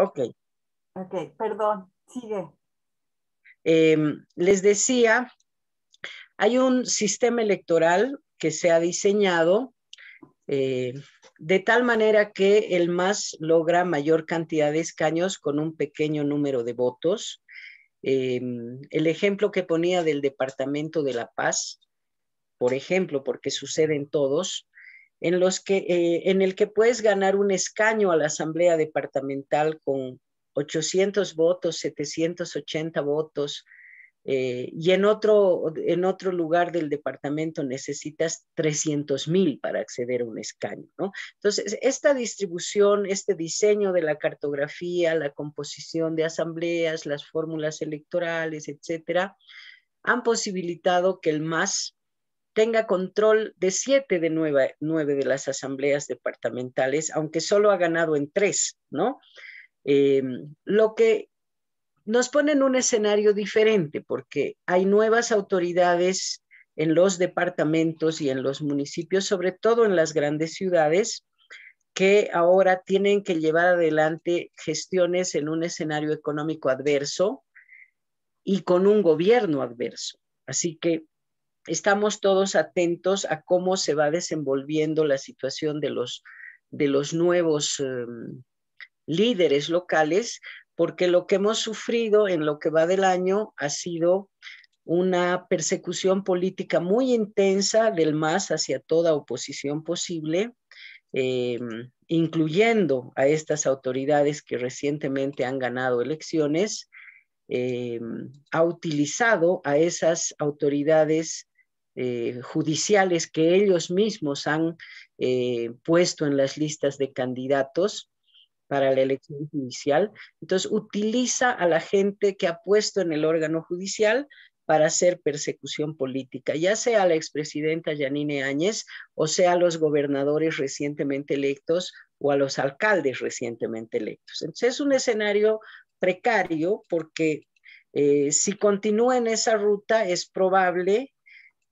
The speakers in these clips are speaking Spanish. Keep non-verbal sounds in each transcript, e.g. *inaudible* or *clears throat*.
Ok. Ok, perdón, sigue. Em, les decía, hay un sistema electoral que se ha diseñado eh, de tal manera que el MAS logra mayor cantidad de escaños con un pequeño número de votos. Em, el ejemplo que ponía del Departamento de La Paz, por ejemplo, porque sucede en todos, en, los que, eh, en el que puedes ganar un escaño a la Asamblea Departamental con 800 votos, 780 votos, eh, y en otro, en otro lugar del departamento necesitas 300 mil para acceder a un escaño, ¿no? Entonces, esta distribución, este diseño de la cartografía, la composición de asambleas, las fórmulas electorales, etcétera, han posibilitado que el MAS tenga control de siete de nueve, nueve de las asambleas departamentales, aunque solo ha ganado en tres, ¿no? Eh, lo que nos pone en un escenario diferente porque hay nuevas autoridades en los departamentos y en los municipios, sobre todo en las grandes ciudades, que ahora tienen que llevar adelante gestiones en un escenario económico adverso y con un gobierno adverso. Así que estamos todos atentos a cómo se va desenvolviendo la situación de los, de los nuevos em, líderes locales, porque lo que hemos sufrido en lo que va del año ha sido una persecución política muy intensa del MAS hacia toda oposición posible, em, incluyendo a estas autoridades que recientemente han ganado elecciones, em, ha utilizado a esas autoridades eh, judiciales que ellos mismos han eh, puesto en las listas de candidatos para la elección judicial. Entonces, utiliza a la gente que ha puesto en el órgano judicial para hacer persecución política, ya sea la expresidenta Yanine Áñez o sea a los gobernadores recientemente electos o a los alcaldes recientemente electos. Entonces, es un escenario precario porque eh, si continúa en esa ruta es probable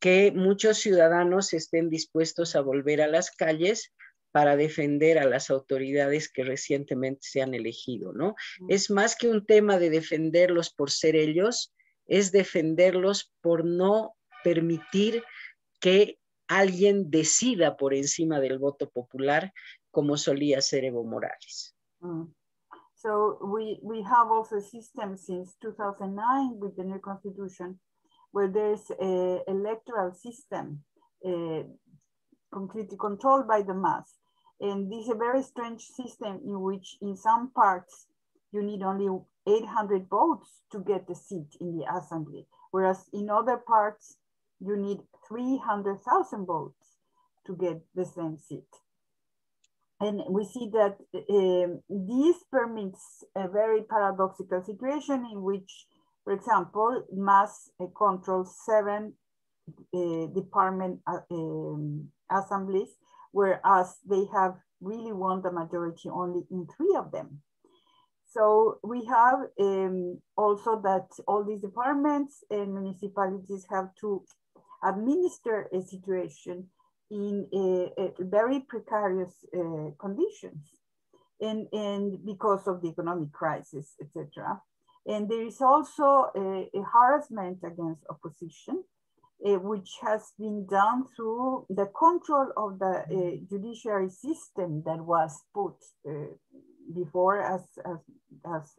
que muchos ciudadanos estén dispuestos a volver a las calles para defender a las autoridades que recientemente se han elegido, ¿no? Es más que un tema de defenderlos por ser ellos, es defenderlos por no permitir que alguien decida por encima del voto popular, como solía ser Evo Morales. Mm. So we, we have also a system since 2009 with the new constitution where there's a electoral system uh, completely controlled by the mass. And this is a very strange system in which in some parts you need only 800 votes to get the seat in the assembly, whereas in other parts you need 300,000 votes to get the same seat. And we see that um, this permits a very paradoxical situation in which, for example, mass uh, controls seven uh, department um, assemblies whereas they have really won the majority only in three of them. So we have um, also that all these departments and municipalities have to administer a situation in a, a very precarious uh, conditions and, and because of the economic crisis, etc. And there is also a, a harassment against opposition uh, which has been done through the control of the uh, judiciary system that was put uh, before, as, as, as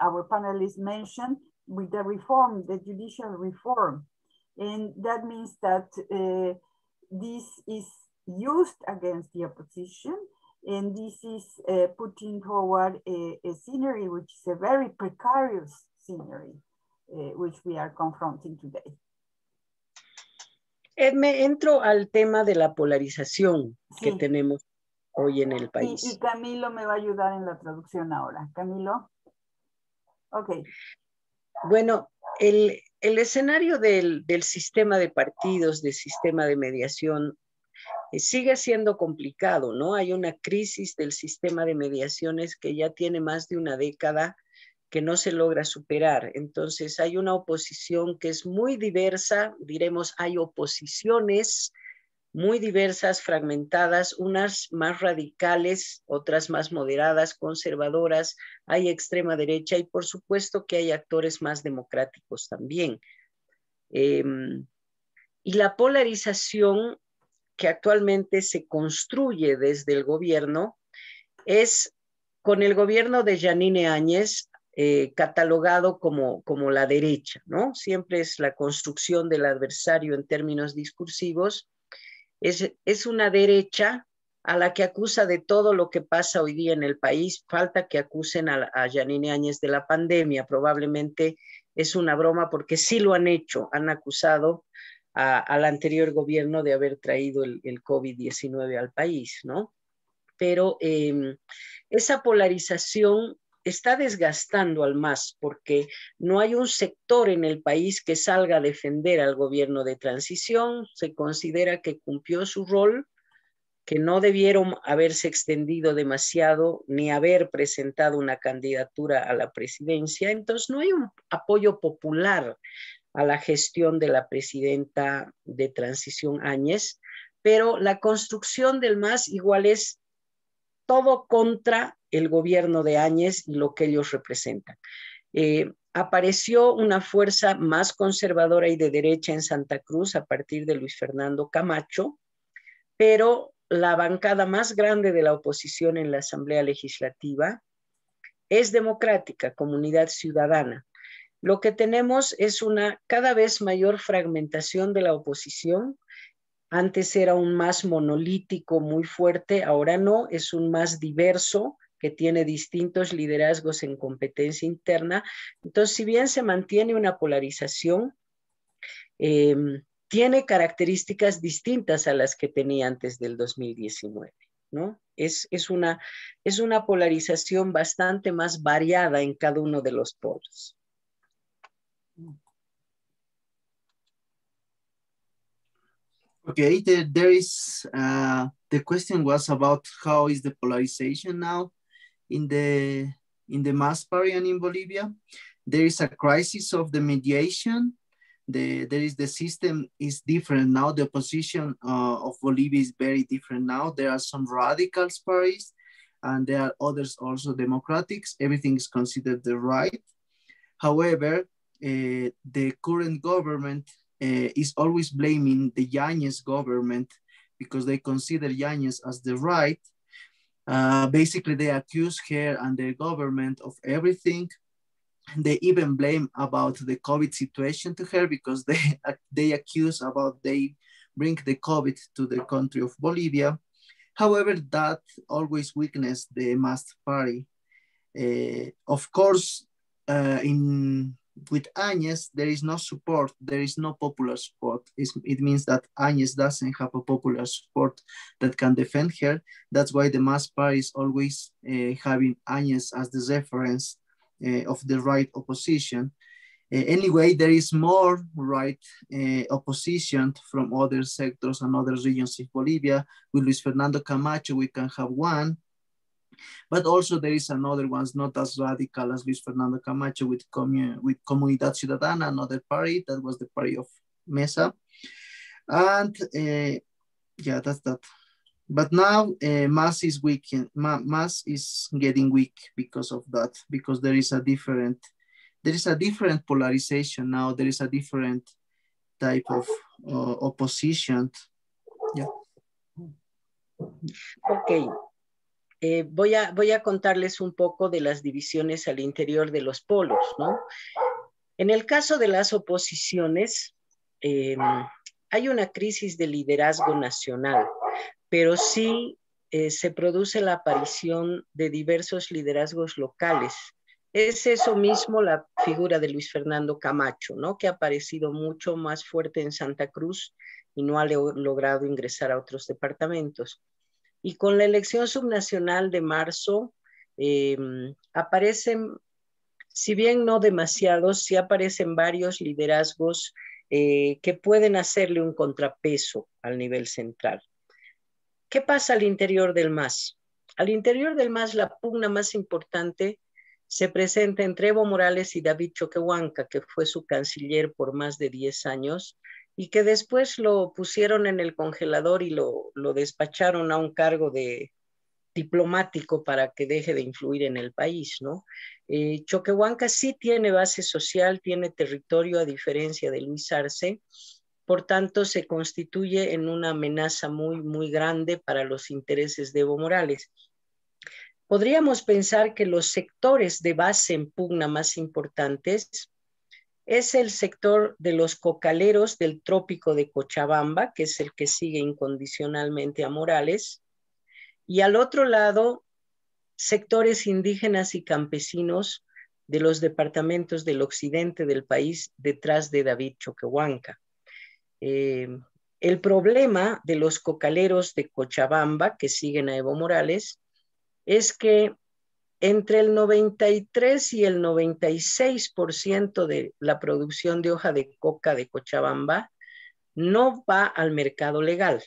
our panelists mentioned, with the reform, the judicial reform. And that means that this is used against the opposition and this is putting forward a, a, scenery which is a very precarious scenery, which we are confronting today. Eh, me entro al tema de la polarización que tenemos hoy en el país. Y, Camilo me va a ayudar en la traducción ahora. Camilo. Ok. Bueno, el, escenario del, sistema de partidos, del sistema de mediación, eh, sigue siendo complicado, ¿no? Hay una crisis del sistema de mediaciones que ya tiene más de una década que no se logra superar. Entonces hay una oposición que es muy diversa, diremos, hay oposiciones muy diversas, fragmentadas, unas más radicales, otras más moderadas, conservadoras, hay extrema derecha y por supuesto que hay actores más democráticos también. Em, y la polarización que actualmente se construye desde el gobierno es con el gobierno de Janine Áñez eh, catalogado como, como la derecha, ¿no? Siempre es la construcción del adversario en términos discursivos. Es, es una derecha a la que acusa de todo lo que pasa hoy día en el país. Falta que acusen a, a Janine Áñez de la pandemia. Probablemente es una broma porque sí lo han hecho. Han acusado al anterior gobierno de haber traído el, COVID-19 al país, ¿no? Pero em, esa polarización está desgastando al MAS porque no hay un sector en el país que salga a defender al gobierno de transición, se considera que cumplió su rol, que no debieron haberse extendido demasiado ni haber presentado una candidatura a la presidencia, entonces no hay un apoyo popular a la gestión de la presidenta de transición Áñez, pero la construcción del MAS igual es todo contra el gobierno de Áñez y lo que ellos representan. Eh, apareció una fuerza más conservadora y de derecha en Santa Cruz a partir de Luis Fernando Camacho, pero la bancada más grande de la oposición en la Asamblea Legislativa es democrática, comunidad ciudadana. Lo que tenemos es una cada vez mayor fragmentación de la oposición. Antes era un más monolítico muy fuerte, ahora no, es un más diverso que tiene distintos liderazgos en competencia interna. Entonces, si bien se mantiene una polarización, em, tiene características distintas a las que tenía antes del 2019. ¿no? Es, es, una, es una polarización bastante más variada en cada uno de los polos. Okay, there, there is, uh, the question was about how is the polarization now in the, in the MAS party and in Bolivia. There is a crisis of the mediation. The, there is the system is different now. The position uh, of Bolivia is very different now. There are some radicals parties and there are others also democratics. Everything is considered the right. However, uh, the current government uh, is always blaming the Yanez government because they consider Yanez as the right. Uh, basically, they accuse her and the government of everything. They even blame about the COVID situation to her because they *laughs* they accuse about they bring the COVID to the country of Bolivia. However, that always weakens the MAST party. Uh, of course, uh, in with Agnes, there is no support, there is no popular support. It's, it means that Agnes doesn't have a popular support that can defend her. That's why the mass party is always uh, having Agnes as the reference uh, of the right opposition. Uh, anyway, there is more right opposition from other sectors and other regions in Bolivia. With Luis Fernando Camacho, we can have one. But also there is another ones not as radical as Luis Fernando Camacho with, commun with Comunidad Ciudadana, another party, that was the party of Mesa. And uh, yeah, that's that. But now uh, mass is weak, mass is getting weak because of that, because there is a different, there is a different polarization now, there is a different type of uh, opposition. Yeah. Okay, Eh, voy, a, voy a contarles un poco de las divisiones al interior de los polos, ¿no? En el caso de las oposiciones, em, hay una crisis de liderazgo nacional, pero sí eh, se produce la aparición de diversos liderazgos locales. Es eso mismo la figura de Luis Fernando Camacho, ¿no? Que ha aparecido mucho más fuerte en Santa Cruz y no ha logrado ingresar a otros departamentos. Y con la elección subnacional de marzo, eh, aparecen, si bien no demasiados, sí aparecen varios liderazgos eh, que pueden hacerle un contrapeso al nivel central. ¿Qué pasa al interior del MAS? Al interior del MAS, la pugna más importante se presenta entre Evo Morales y David Choquehuanca, que fue su canciller por más de 10 años, y que después lo pusieron en el congelador y lo, lo despacharon a un cargo de diplomático para que deje de influir en el país, ¿no? Eh, Choquehuanca sí tiene base social, tiene territorio a diferencia de Luis Arce, por tanto se constituye en una amenaza muy, muy grande para los intereses de Evo Morales. Podríamos pensar que los sectores de base en pugna más importantes es el sector de los cocaleros del trópico de Cochabamba, que es el que sigue incondicionalmente a Morales, y al otro lado, sectores indígenas y campesinos de los departamentos del occidente del país detrás de David Choquehuanca. Eh, el problema de los cocaleros de Cochabamba, que siguen a Evo Morales, es que entre el 93 y el 96% de la producción de hoja de coca de Cochabamba no va al mercado legal.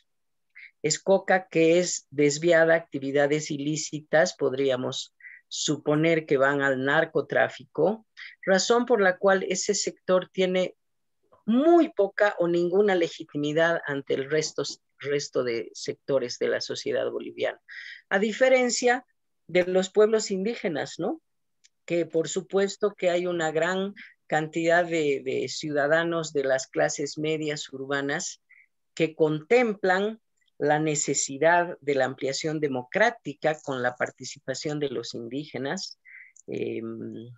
Es coca que es desviada a actividades ilícitas, podríamos suponer que van al narcotráfico, razón por la cual ese sector tiene muy poca o ninguna legitimidad ante el resto, resto de sectores de la sociedad boliviana. A diferencia de los pueblos indígenas, ¿no? Que por supuesto que hay una gran cantidad de, de ciudadanos de las clases medias urbanas que contemplan la necesidad de la ampliación democrática con la participación de los indígenas, em,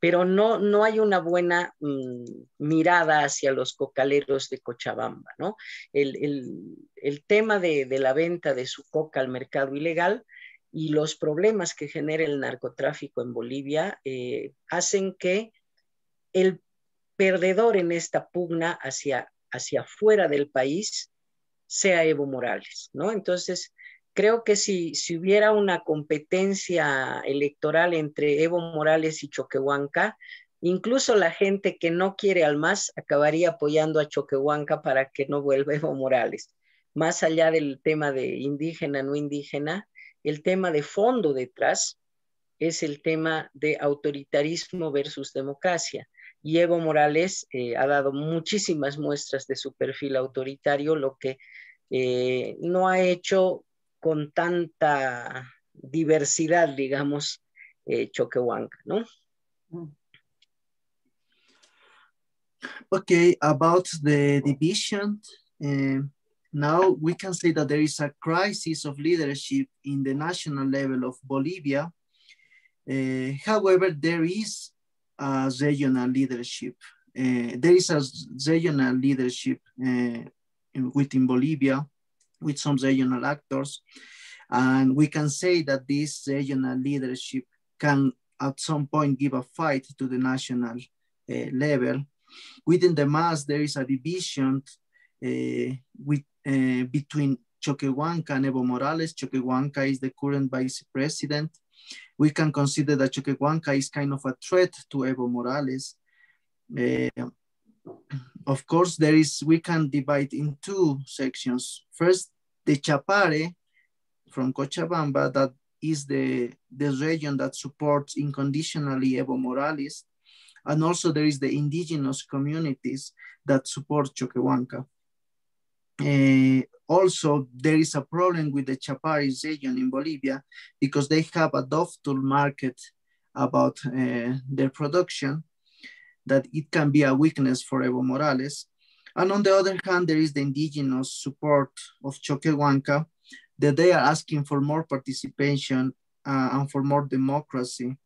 pero no, no hay una buena mm, mirada hacia los cocaleros de Cochabamba. ¿no? El, tema de, la venta de su coca al mercado ilegal y los problemas que genera el narcotráfico en Bolivia eh, hacen que el perdedor en esta pugna hacia, hacia fuera del país sea Evo Morales, ¿no? Entonces, creo que si, si hubiera una competencia electoral entre Evo Morales y Choquehuanca, incluso la gente que no quiere al MAS acabaría apoyando a Choquehuanca para que no vuelva Evo Morales. Más allá del tema de indígena, no indígena, el tema de fondo detrás es el tema de autoritarismo versus democracia. Y Evo Morales eh, ha dado muchísimas muestras de su perfil autoritario, lo que eh, no ha hecho con tanta diversidad, digamos, eh, Choquehuanca, ¿no? Okay, about the division, uh, now we can say that there is a crisis of leadership in the national level of Bolivia. Uh, however, there is a regional leadership. Uh, there is a regional leadership in, within Bolivia with some regional actors. And we can say that this regional leadership can at some point give a fight to the national uh, level. Within the MAS, there is a division uh, with, uh, between Choquehuanca and Evo Morales. Choquehuanca is the current vice president. We can consider that Choquehuanca is kind of a threat to Evo Morales. Uh, of course, there is, we can divide in two sections. First, the Chapare from Cochabamba, that is the, the region that supports unconditionally Evo Morales. And also there is the indigenous communities that support Choquehuanca. Uh, also, there is a problem with the Chapare region in Bolivia because they have a tool market about uh, their production that it can be a weakness for Evo Morales. And on the other hand, there is the indigenous support of Choquehuanca that they are asking for more participation uh, and for more democracy.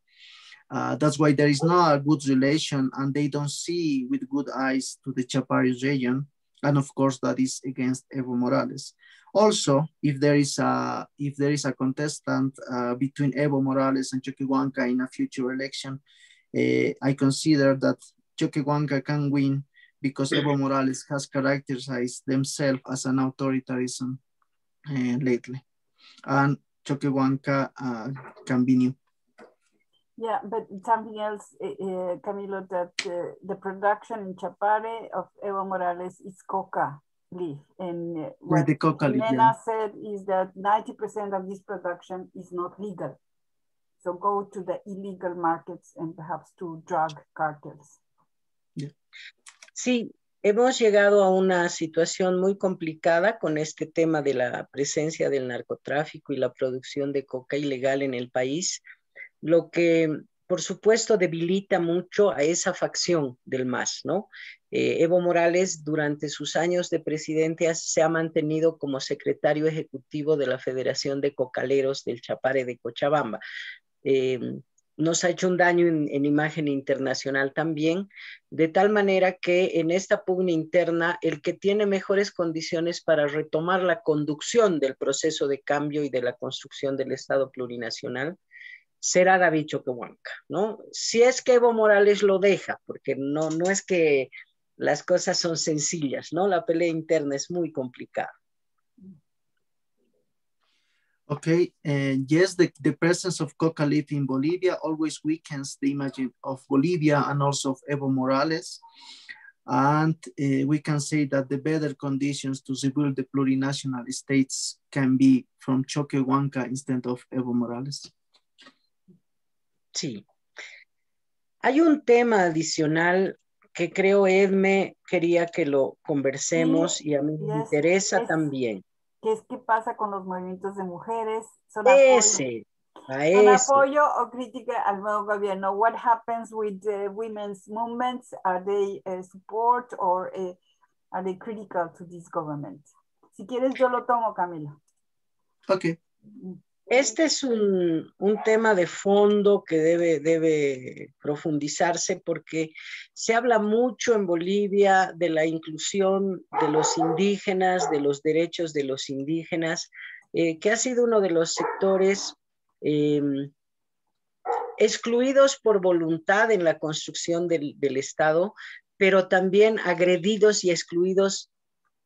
Uh, that's why there is not a good relation and they don't see with good eyes to the Chaparis region. And of course, that is against Evo Morales. Also, if there is a, if there is a contestant uh, between Evo Morales and Choquehuanca in a future election, uh, I consider that Choquehuanca can win because Evo Morales has characterized themselves as an authoritarianism uh, lately. And Choquehuanca uh, can be new. Yeah, but something else, uh, Camilo, that uh, the production in Chapare of Evo Morales is coca leaf. And uh, what the coca leaf, yeah. said is that 90% of this production is not legal. So go to the illegal markets and perhaps to drug cartels. Sí, hemos llegado a una situación muy complicada con este tema de la presencia del narcotráfico y la producción de coca ilegal en el país, lo que por supuesto debilita mucho a esa facción del MAS, ¿no? Eh, Evo Morales durante sus años de presidente se ha mantenido como secretario ejecutivo de la Federación de Cocaleros del Chapare de Cochabamba. Eh, nos ha hecho un daño en, imagen internacional también, de tal manera que en esta pugna interna, el que tiene mejores condiciones para retomar la conducción del proceso de cambio y de la construcción del Estado plurinacional será David Choquehuanca, ¿no? Si es que Evo Morales lo deja, porque no, no es que las cosas son sencillas, ¿no? La pelea interna es muy complicada. Okay, and yes, the, the presence of coca leaf in Bolivia always weakens the image of Bolivia and also of Evo Morales. And uh, we can say that the better conditions to rebuild the plurinational states can be from Choquehuanca instead of Evo Morales. Sí. Hay un tema adicional que creo Edme quería que lo conversemos y a mí me interesa también. ¿Qué es qué pasa con los movimientos de mujeres? ¿Son ese, apoyo, ¿Son apoyo o crítica al nuevo gobierno? What happens with the women's movements? Are they uh, support or uh, are they critical to this government? Si quieres yo lo tomo, Camila. Ok. Este es un, tema de fondo que debe, debe profundizarse porque se habla mucho en Bolivia de la inclusión de los indígenas, de los derechos de los indígenas, eh, que ha sido uno de los sectores em, excluidos por voluntad en la construcción del, del Estado, pero también agredidos y excluidos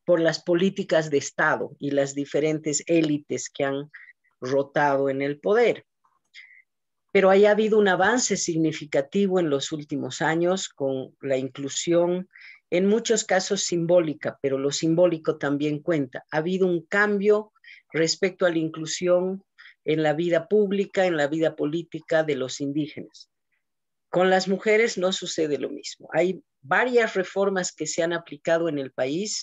por las políticas de Estado y las diferentes élites que han rotado en el poder. Pero haya habido un avance significativo en los últimos años con la inclusión, en muchos casos simbólica, pero lo simbólico también cuenta. Ha habido un cambio respecto a la inclusión en la vida pública, en la vida política de los indígenas. Con las mujeres no sucede lo mismo. Hay varias reformas que se han aplicado en el país,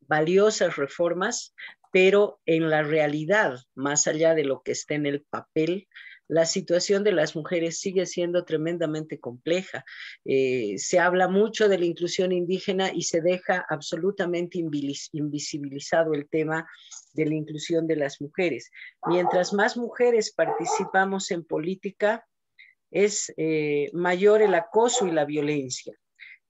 valiosas reformas, pero en la realidad, más allá de lo que está en el papel, la situación de las mujeres sigue siendo tremendamente compleja. Eh, se habla mucho de la inclusión indígena y se deja absolutamente invisibilizado el tema de la inclusión de las mujeres. Mientras más mujeres participamos en política, es eh, mayor el acoso y la violencia.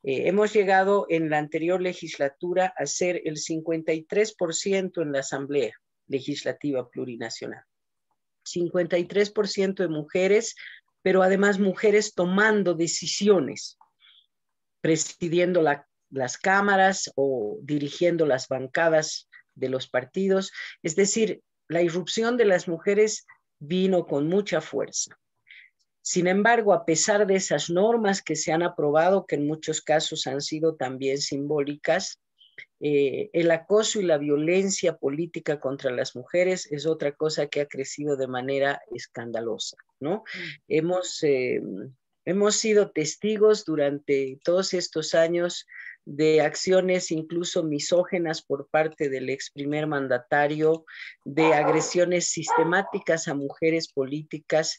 Eh, hemos llegado en la anterior legislatura a ser el 53% en la Asamblea Legislativa Plurinacional. 53% de mujeres, pero además mujeres tomando decisiones, presidiendo las cámaras o dirigiendo las bancadas de los partidos. Es decir, la irrupción de las mujeres vino con mucha fuerza. Sin embargo, a pesar de esas normas que se han aprobado, que en muchos casos han sido también simbólicas, eh, el acoso y la violencia política contra las mujeres es otra cosa que ha crecido de manera escandalosa, ¿no? Mm. Hemos, eh, hemos sido testigos durante todos estos años de acciones incluso misógenas por parte del ex primer mandatario, de agresiones sistemáticas a mujeres políticas.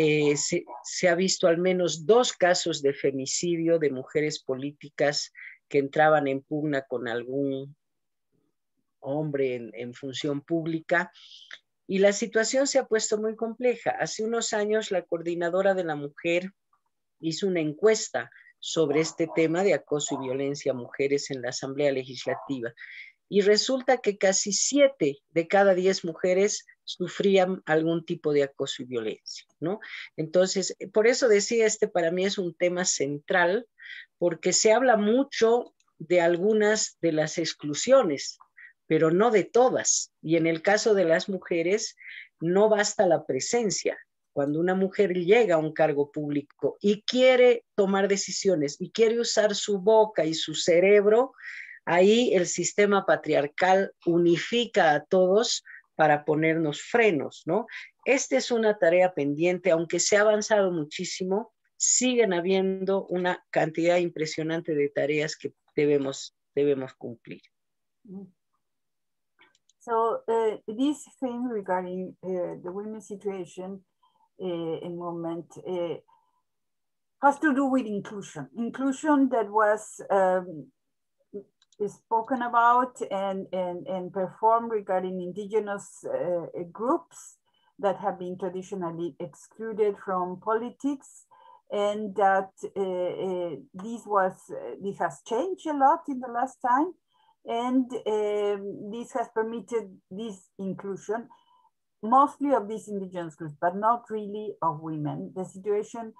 Eh, se, ha visto al menos dos casos de femicidio de mujeres políticas que entraban en pugna con algún hombre en, en función pública. Y la situación se ha puesto muy compleja. Hace unos años la coordinadora de la mujer hizo una encuesta sobre este tema de acoso y violencia a mujeres en la Asamblea Legislativa. Y resulta que casi siete de cada diez mujeres sufrían algún tipo de acoso y violencia, ¿no? Entonces, por eso decía, este para mí es un tema central, porque se habla mucho de algunas de las exclusiones, pero no de todas. Y en el caso de las mujeres, no basta la presencia, cuando una mujer llega a un cargo público y quiere tomar decisiones y quiere usar su boca y su cerebro, ahí el sistema patriarcal unifica a todos para ponernos frenos, ¿no? Esta es una tarea pendiente, aunque se ha avanzado muchísimo, siguen habiendo una cantidad impresionante de tareas que debemos debemos cumplir. So uh, this thing regarding uh, the women's situation uh, in moment has to do with inclusion. Inclusion that was um, spoken about and, and, and performed regarding indigenous uh, groups that have been traditionally excluded from politics and that uh, uh, this was uh, this has changed a lot in the last time. And um, this has permitted this inclusion mostly of these indigenous groups but not really of women. The situation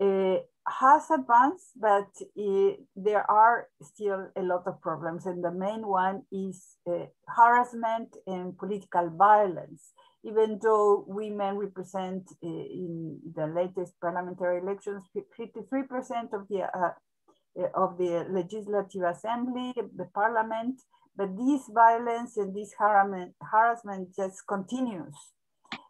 has advanced but uh, there are still a lot of problems and the main one is uh, harassment and political violence even though women represent uh, in the latest parliamentary elections 53% of the uh, uh, of the legislative assembly, the parliament, but this violence and this harassment, harassment just continues.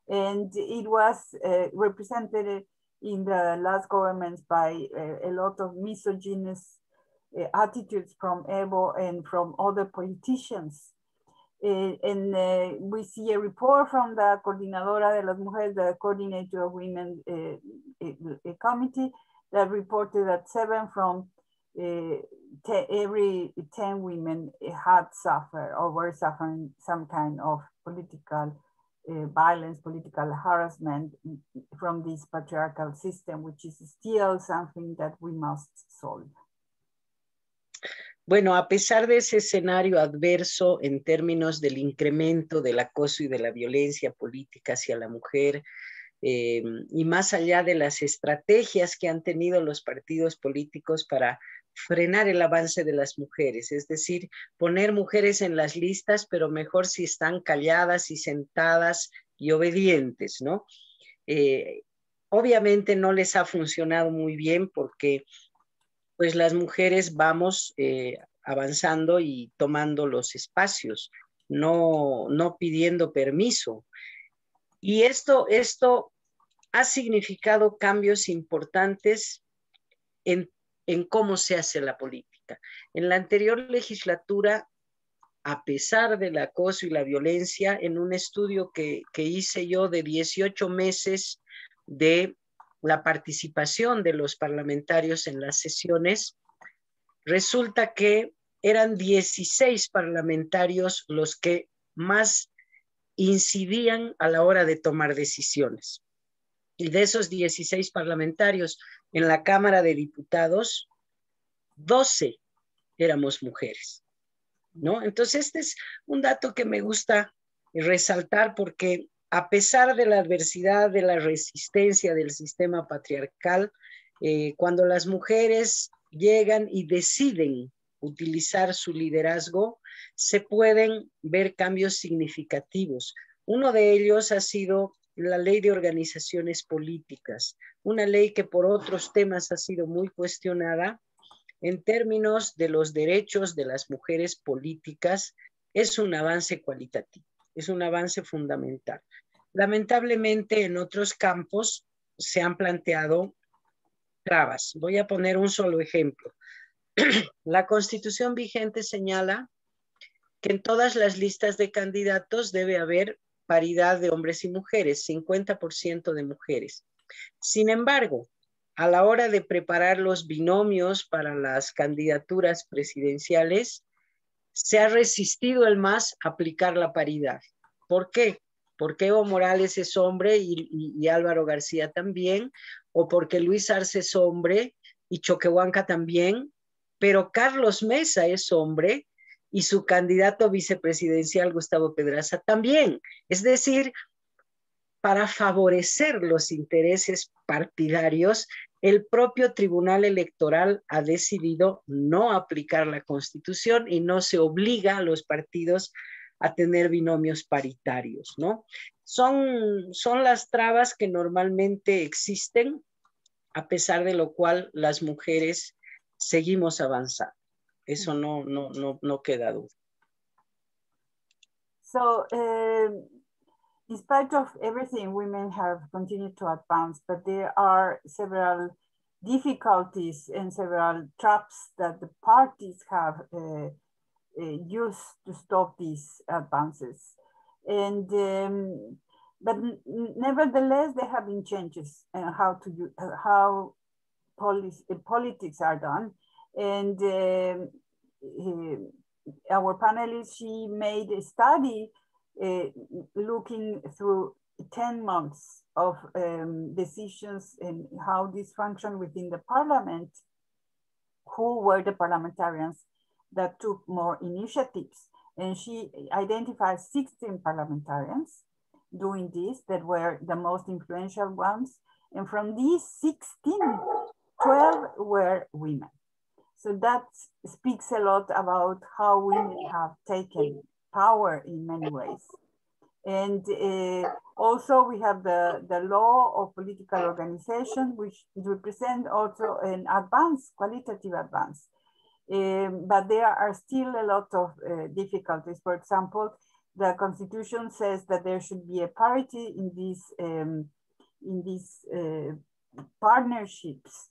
And it was uh, represented in the last governments by uh, a lot of misogynist attitudes from Evo and from other politicians. Uh, and uh, we see a report from the Coordinadora de las Mujeres, the coordinator of women uh, committee, that reported that seven from every 10 women had suffered or were suffering some kind of political violence, political harassment from this patriarchal system, which is still something that we must solve. Bueno, a pesar de ese escenario adverso en términos del incremento del acoso y de la violencia política hacia la mujer, eh, y más allá de las estrategias que han tenido los partidos políticos para frenar el avance de las mujeres, es decir, poner mujeres en las listas, pero mejor si están calladas y sentadas y obedientes, ¿no? Eh, obviamente no les ha funcionado muy bien porque pues las mujeres vamos eh, avanzando y tomando los espacios, no, no pidiendo permiso. Y esto, esto ha significado cambios importantes en, en cómo se hace la política. En la anterior legislatura, a pesar del acoso y la violencia, en un estudio que, hice yo de 18 meses de la participación de los parlamentarios en las sesiones, resulta que eran 16 parlamentarios los que más incidían a la hora de tomar decisiones. Y de esos 16 parlamentarios en la Cámara de Diputados, 12 éramos mujeres. ¿No? Entonces, este es un dato que me gusta resaltar porque a pesar de la adversidad, de la resistencia del sistema patriarcal, eh, cuando las mujeres llegan y deciden utilizar su liderazgo, se pueden ver cambios significativos. Uno de ellos ha sido la ley de organizaciones políticas, una ley que por otros temas ha sido muy cuestionada en términos de los derechos de las mujeres políticas, es un avance cualitativo, es un avance fundamental. Lamentablemente en otros campos se han planteado trabas. Voy a poner un solo ejemplo. *clears throat* La constitución vigente señala que en todas las listas de candidatos debe haber paridad de hombres y mujeres, 50% de mujeres. Sin embargo, a la hora de preparar los binomios para las candidaturas presidenciales, se ha resistido el MAS a aplicar la paridad. ¿Por qué? porque Evo Morales es hombre y, Álvaro García también, o porque Luis Arce es hombre y Choquehuanca también, pero Carlos Mesa es hombre y su candidato vicepresidencial Gustavo Pedraza también. Es decir, para favorecer los intereses partidarios, el propio Tribunal Electoral ha decidido no aplicar la Constitución y no se obliga a los partidos a tener binomios paritarios, ¿no? Son, son las trabas que normalmente existen, a pesar de lo cual las mujeres seguimos avanzando. Eso no, no, no, no queda duda. So, um, in spite of everything, women have continued to advance, but there are several difficulties and several traps that the parties have uh, uh, used to stop these advances. And um, but nevertheless, there have been changes in how to uh, how policy, politics are done. And um, our panelist, she made a study uh, looking through 10 months of um, decisions and how this functioned within the parliament, who were the parliamentarians that took more initiatives. And she identified 16 parliamentarians doing this that were the most influential ones. And from these 16, 12 were women. So that speaks a lot about how women have taken power in many ways. And uh, also we have the, the law of political organization, which represent also an advance, qualitative advance. Um, but there are still a lot of uh, difficulties. For example, the constitution says that there should be a parity in these, um, in these uh, partnerships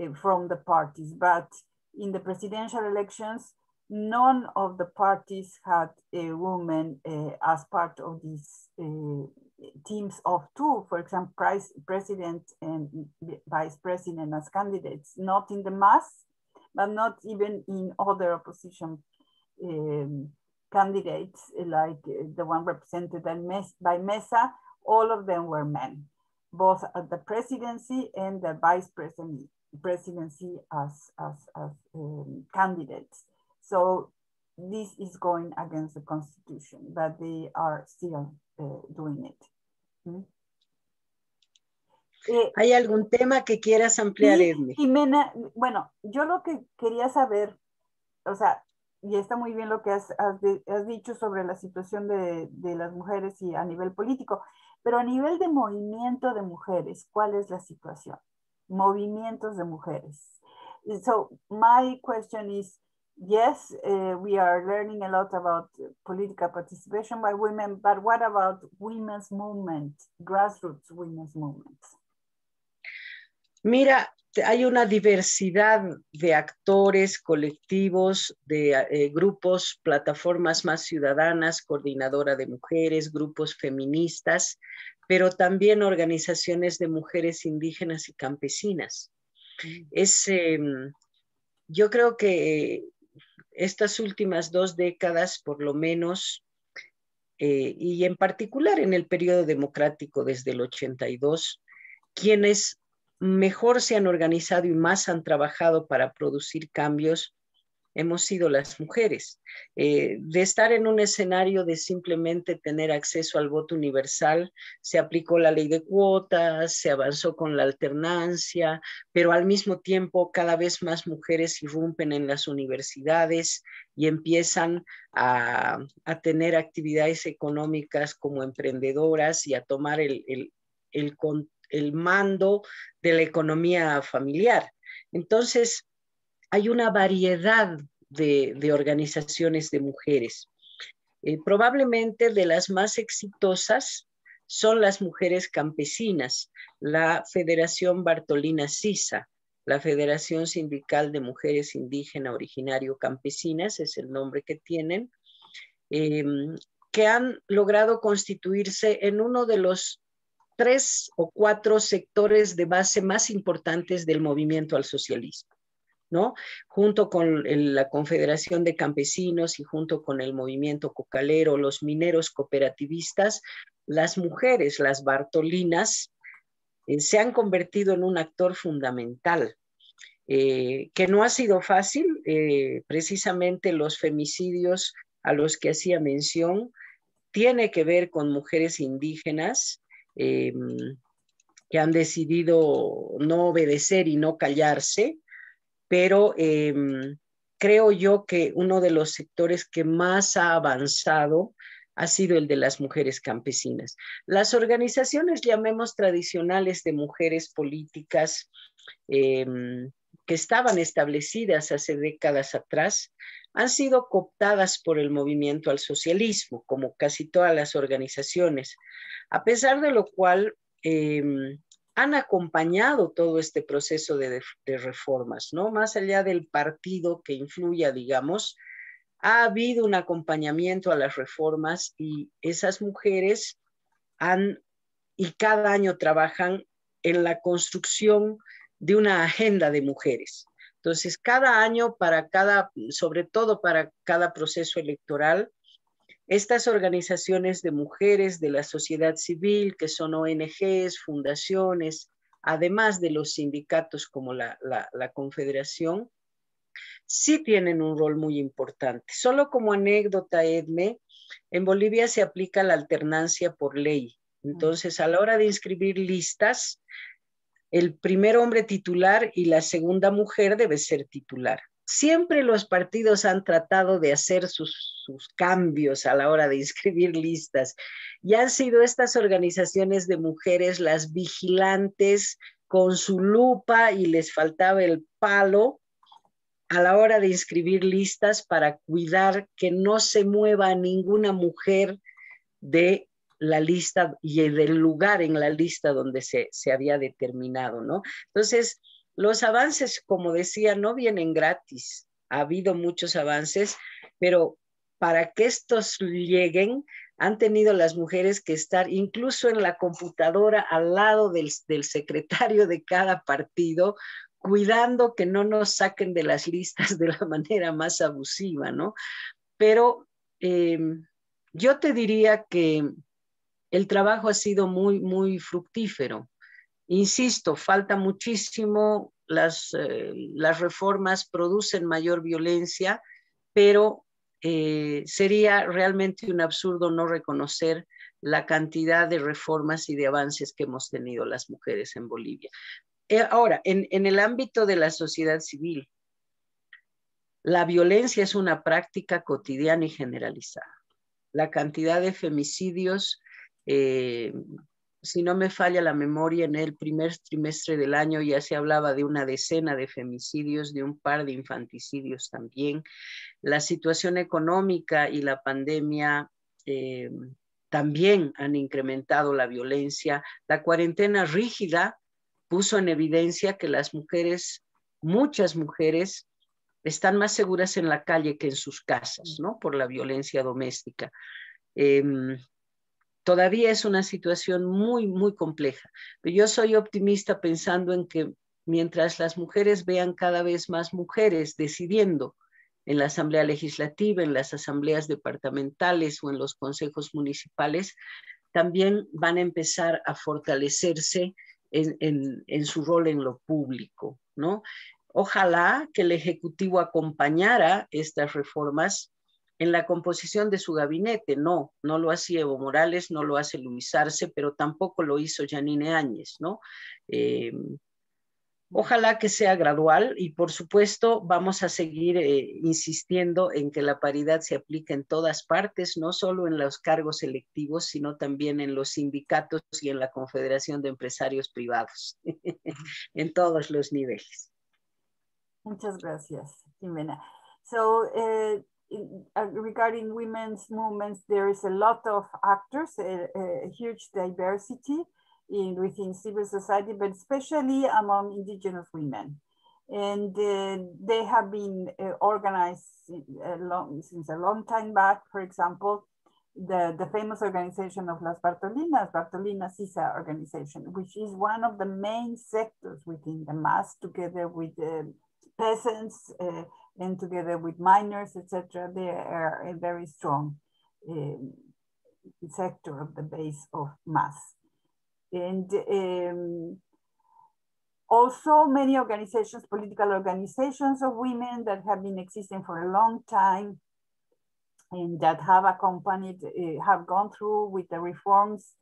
uh, from the parties, but in the presidential elections, none of the parties had a woman uh, as part of these uh, teams of two, for example, president and vice president as candidates, not in the mass, but not even in other opposition um, candidates like the one represented by Mesa, all of them were men, both at the presidency and the vice presidency, presidency as, as, as um, candidates. So this is going against the constitution, but they are still uh, doing it. ¿Mm? Eh, ¿Hay algún tema que quieras ampliar, Jimena, bueno, yo lo que quería saber, o sea, y está muy bien lo que has, has, has dicho sobre la situación de, de, las mujeres y a nivel político, pero a nivel de movimiento de mujeres, ¿cuál es la situación? Movimientos de mujeres. So my question is, yes, uh, we are learning a lot about political participation by women, but what about women's movement, grassroots women's movements? Mira, hay una diversidad de actores, colectivos, de eh, grupos, plataformas más ciudadanas, coordinadora de mujeres, grupos feministas, pero también organizaciones de mujeres indígenas y campesinas. Mm. Es, em, yo creo que estas últimas dos décadas, por lo menos, eh, y en particular en el periodo democrático desde el 82, quienes mejor se han organizado y más han trabajado para producir cambios hemos sido las mujeres. Eh, de estar en un escenario de simplemente tener acceso al voto universal, se aplicó la ley de cuotas, se avanzó con la alternancia, pero al mismo tiempo cada vez más mujeres irrumpen en las universidades y empiezan a, tener actividades económicas como emprendedoras y a tomar el, el mando de la economía familiar. Entonces, hay una variedad de, organizaciones de mujeres. Eh, probablemente de las más exitosas son las mujeres campesinas, la Federación Bartolina Sisa, la Federación Sindical de Mujeres Indígena Originario Campesinas, es el nombre que tienen, em, que han logrado constituirse en uno de los tres o cuatro sectores de base más importantes del movimiento al socialismo. Junto con la Confederación de Campesinos y junto con el movimiento cocalero, los mineros cooperativistas, las mujeres, las bartolinas, eh, se han convertido en un actor fundamental. Eh, que no ha sido fácil, eh, precisamente los femicidios a los que hacía mención, tiene que ver con mujeres indígenas que han decidido no obedecer y no callarse, pero em, creo yo que uno de los sectores que más ha avanzado ha sido el de las mujeres campesinas. Las organizaciones, llamemos tradicionales de mujeres políticas, em, que estaban establecidas hace décadas atrás, han sido cooptadas por el movimiento al socialismo, como casi todas las organizaciones, a pesar de lo cual em, han acompañado todo este proceso de, reformas, ¿no? Más allá del partido que influya, digamos, ha habido un acompañamiento a las reformas y esas mujeres han y cada año trabajan en la construcción de una agenda de mujeres. Entonces, cada año para cada, sobre todo para cada proceso electoral, estas organizaciones de mujeres de la sociedad civil, que son ONGs, fundaciones, además de los sindicatos como la, Confederación, sí tienen un rol muy importante. Solo como anécdota, Edme, en Bolivia se aplica la alternancia por ley. Entonces, a la hora de inscribir listas, el primer hombre titular y la segunda mujer debe ser titular siempre los partidos han tratado de hacer sus, cambios a la hora de inscribir listas y han sido estas organizaciones de mujeres las vigilantes con su lupa y les faltaba el palo a la hora de inscribir listas para cuidar que no se mueva ninguna mujer de la lista y del lugar en la lista donde se, se había determinado, ¿no? Entonces, los avances, como decía, no vienen gratis. Ha habido muchos avances, pero para que estos lleguen, han tenido las mujeres que estar incluso en la computadora al lado del, secretario de cada partido, cuidando que no nos saquen de las listas de la *laughs* manera más abusiva, ¿no? Pero em, yo te diría que el trabajo ha sido muy, muy fructífero. Insisto, falta muchísimo, las, eh, las reformas producen mayor violencia, pero eh, sería realmente un absurdo no reconocer la cantidad de reformas y de avances que hemos tenido las mujeres en Bolivia. Eh, ahora, en, el ámbito de la sociedad civil, la violencia es una práctica cotidiana y generalizada. La cantidad de femicidios si no me falla la memoria, en el primer trimestre del año ya se hablaba de una decena de femicidios, de un par de infanticidios también. La situación económica y la pandemia eh, también han incrementado la violencia. La cuarentena rígida puso en evidencia que las mujeres, muchas mujeres, están más seguras en la calle que en sus casas, ¿no? Por la violencia doméstica. Em, todavía es una situación muy, muy compleja. Pero yo soy optimista pensando en que mientras las mujeres vean cada vez más mujeres decidiendo en la Asamblea Legislativa, en las asambleas departamentales o en los consejos municipales, también van a empezar a fortalecerse en, en su rol en lo público, ¿no? Ojalá que el Ejecutivo acompañara estas reformas en la composición de su gabinete. No, no lo hacía Evo Morales, no lo hace Luis Arce, pero tampoco lo hizo Janine Áñez, ¿no? Eh, ojalá que sea gradual y por supuesto vamos a seguir eh, insistiendo en que la paridad se aplique en todas partes, no solo en los cargos electivos, sino también en los sindicatos y en la Confederación de Empresarios Privados, *laughs* en todos los niveles. Muchas gracias, Jimena. So, uh, regarding women's movements, there is a lot of actors, a, a huge diversity in, within civil society, but especially among indigenous women. And uh, they have been uh, organized a long, since a long time back. For example, the, the famous organization of Las Bartolinas, Bartolina CISA organization, which is one of the main sectors within the mass together with the peasants, uh, and together with miners, etc., they are a very strong um, sector of the base of mass. And um, also many organizations, political organizations of women that have been existing for a long time and that have accompanied, uh, have gone through with the reforms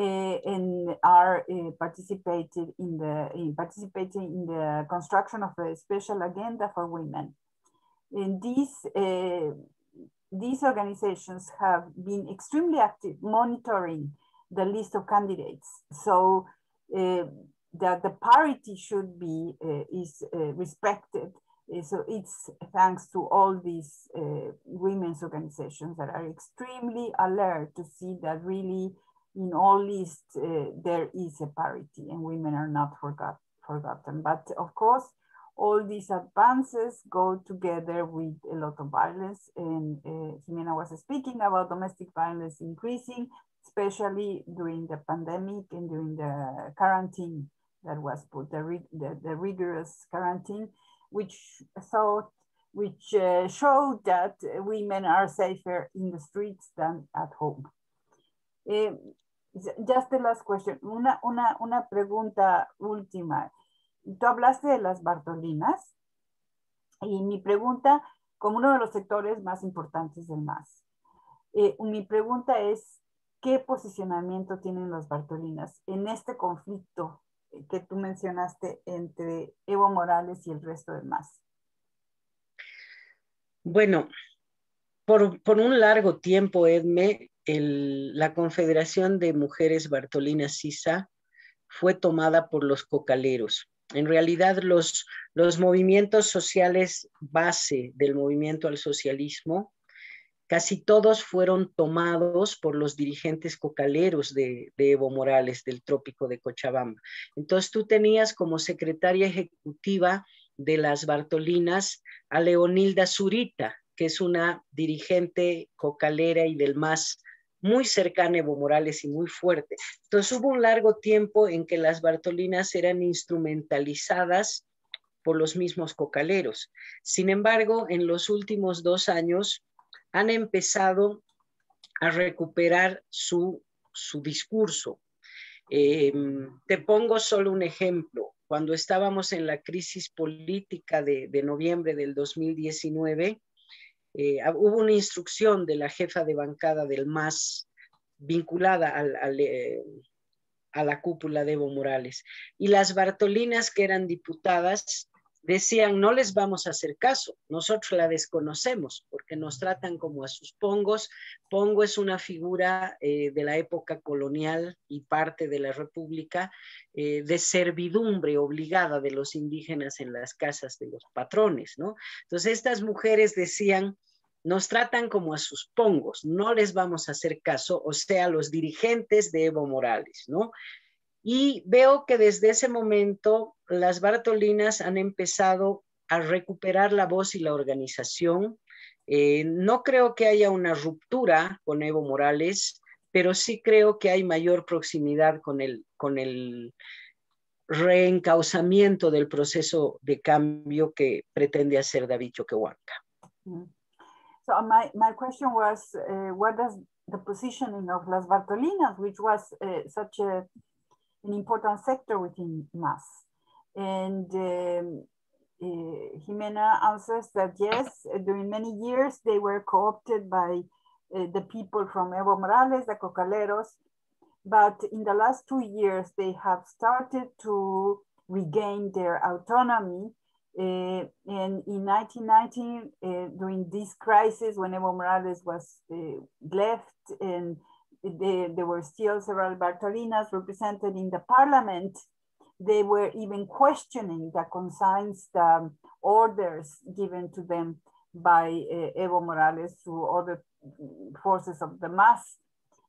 and are uh, participated in the in participating in the construction of a special agenda for women. And these uh, these organizations have been extremely active monitoring the list of candidates. So that the parity should be is respected so it's thanks to all these uh, women's organizations that are extremely alert to see that really in all lists, uh, there is a parity and women are not forgot, forgotten. But of course, all these advances go together with a lot of violence. And uh, Jimena was speaking about domestic violence increasing, especially during the pandemic and during the quarantine that was put, the, the, the rigorous quarantine, which thought which uh, showed that women are safer in the streets than at home. Eh, just the last question, una, una, una pregunta última. Tú hablaste de las Bartolinas y mi pregunta, como uno de los sectores más importantes del MAS, eh, mi pregunta es, ¿qué posicionamiento tienen las Bartolinas en este conflicto que tú mencionaste entre Evo Morales y el resto del MAS? Bueno, por, por un largo tiempo, Edme, la Confederación de Mujeres Bartolinas CISA fue tomada por los cocaleros. En realidad, los, los movimientos sociales base del movimiento al socialismo, casi todos fueron tomados por los dirigentes cocaleros de, de, Evo Morales del trópico de Cochabamba. Entonces tú tenías como secretaria ejecutiva de las Bartolinas a Leonilda Zurita, que es una dirigente cocalera y del más muy cercana a Evo Morales y muy fuerte. Entonces hubo un largo tiempo en que las Bartolinas eran instrumentalizadas por los mismos cocaleros. Sin embargo, en los últimos dos años han empezado a recuperar su, su discurso. Eh, te pongo solo un ejemplo. Cuando estábamos en la crisis política de, de noviembre del 2019, eh, hubo una instrucción de la jefa de bancada del MAS vinculada al, eh, a la cúpula de Evo Morales. Y las Bartolinas, que eran diputadas, decían, no les vamos a hacer caso, nosotros la desconocemos porque nos tratan como a sus pongos. Pongo es una figura eh, de la época colonial y parte de la República eh, de servidumbre obligada de los indígenas en las casas de los patrones, ¿no? Entonces estas mujeres decían, nos tratan como a sus pongos, no les vamos a hacer caso, o sea, los dirigentes de Evo Morales, ¿no? Y veo que desde ese momento las Bartolinas han empezado a recuperar la voz y la organización. Eh, no creo que haya una ruptura con Evo Morales, pero sí creo que hay mayor proximidad con el, con el reencauzamiento del proceso de cambio que pretende hacer David Choquehuanca. Mm. So my, my question was, uh, what does the positioning of Las Bartolinas, which was uh, such a an important sector within MAS. And um, uh, Jimena answers that yes, during many years they were co-opted by uh, the people from Evo Morales, the Cocaleros, but in the last two years they have started to regain their autonomy. Uh, and in 1990, uh, during this crisis, when Evo Morales was uh, left and there were still several Bartolinas represented in the parliament. They were even questioning the consigns, the orders given to them by uh, Evo Morales to other forces of the mass.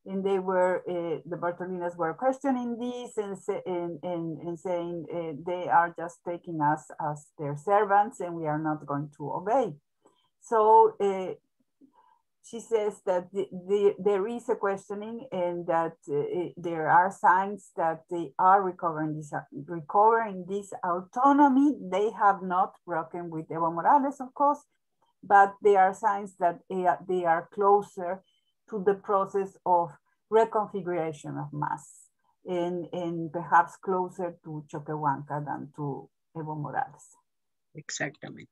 And they were, uh, the Bartolinas were questioning this and, and, and, and saying uh, they are just taking us as their servants and we are not going to obey. So uh, she says that the, the, there is a questioning and that uh, there are signs that they are recovering this, recovering this autonomy. They have not broken with Evo Morales, of course, but there are signs that they are, closer to the process of reconfiguration of mass and, and perhaps closer to Choquehuanca than to Evo Morales. Exactly.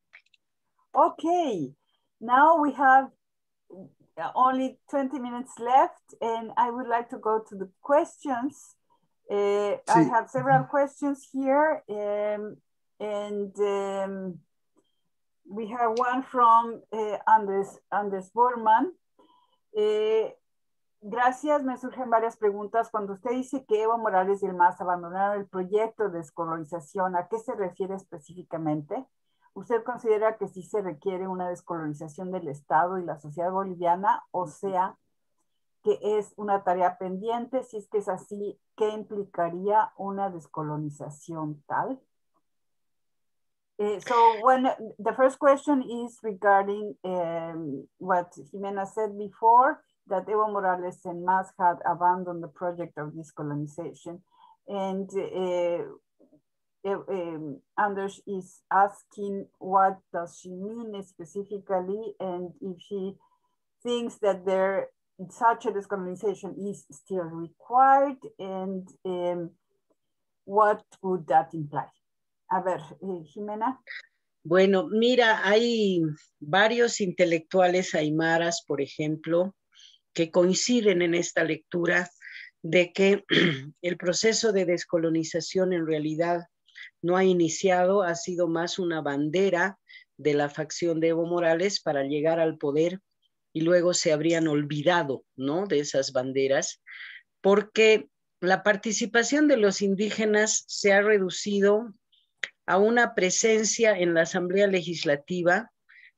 Okay, now we have only 20 minutes left and I would like to go to the questions. Uh, sí. I have several questions here um, and um, we have one from uh, Andres, Andres Borman. Eh, gracias, me surgen varias preguntas. Cuando usted dice que Evo Morales y el MAS abandonaron el proyecto de descolonización, ¿a qué se refiere específicamente? ¿Usted considera que sí se requiere una descolonización del Estado y la sociedad boliviana? O sea, que es una tarea pendiente. Si es que es así, ¿qué implicaría una descolonización tal? Uh, so when the first question is regarding um, what Jimena said before, that Evo Morales and Mas had abandoned the project of descolonization. And uh, um, Anders is asking what does she mean specifically and if she thinks that there such a descolonization is still required and um, what would that imply? A ver, eh, Jimena. Bueno, mira, hay varios intelectuales aymaras, por ejemplo, que coinciden en esta lectura de que *clears throat* el proceso de descolonización en realidad no ha iniciado, ha sido más una bandera de la facción de Evo Morales para llegar al poder y luego se habrían olvidado, ¿no? De esas banderas, porque la participación de los indígenas se ha reducido a una presencia en la Asamblea Legislativa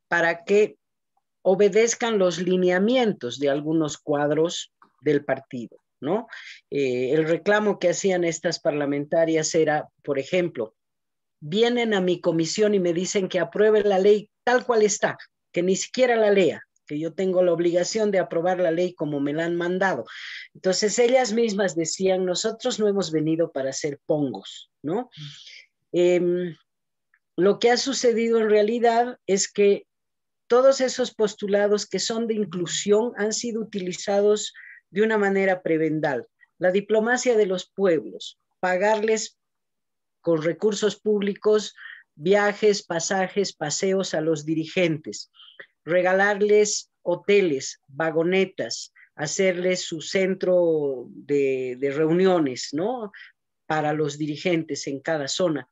para que obedezcan los lineamientos de algunos cuadros del partido, ¿no? Eh, el reclamo que hacían estas parlamentarias era, por ejemplo, vienen a mi comisión y me dicen que apruebe la ley tal cual está, que ni siquiera la lea, que yo tengo la obligación de aprobar la ley como me la han mandado. Entonces ellas mismas decían, nosotros no hemos venido para ser pongos, ¿no? Em, lo que ha sucedido en realidad es que todos esos postulados que son de inclusión han sido utilizados de una manera prebendal. La diplomacia de los pueblos, pagarles con recursos públicos viajes, pasajes, paseos a los dirigentes, regalarles hoteles, vagonetas, hacerles su centro de, de, reuniones, ¿no? Para los dirigentes en cada zona.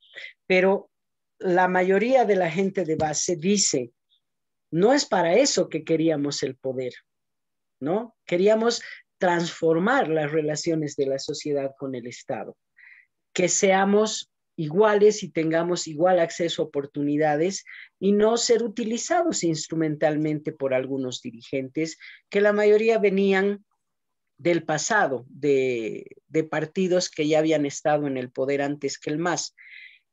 Pero la mayoría de la gente de base dice, no es para eso que queríamos el poder, ¿no? Queríamos transformar las relaciones de la sociedad con el Estado, que seamos iguales y tengamos igual acceso a oportunidades y no ser utilizados instrumentalmente por algunos dirigentes que la mayoría venían del pasado, de, partidos que ya habían estado en el poder antes que el MAS.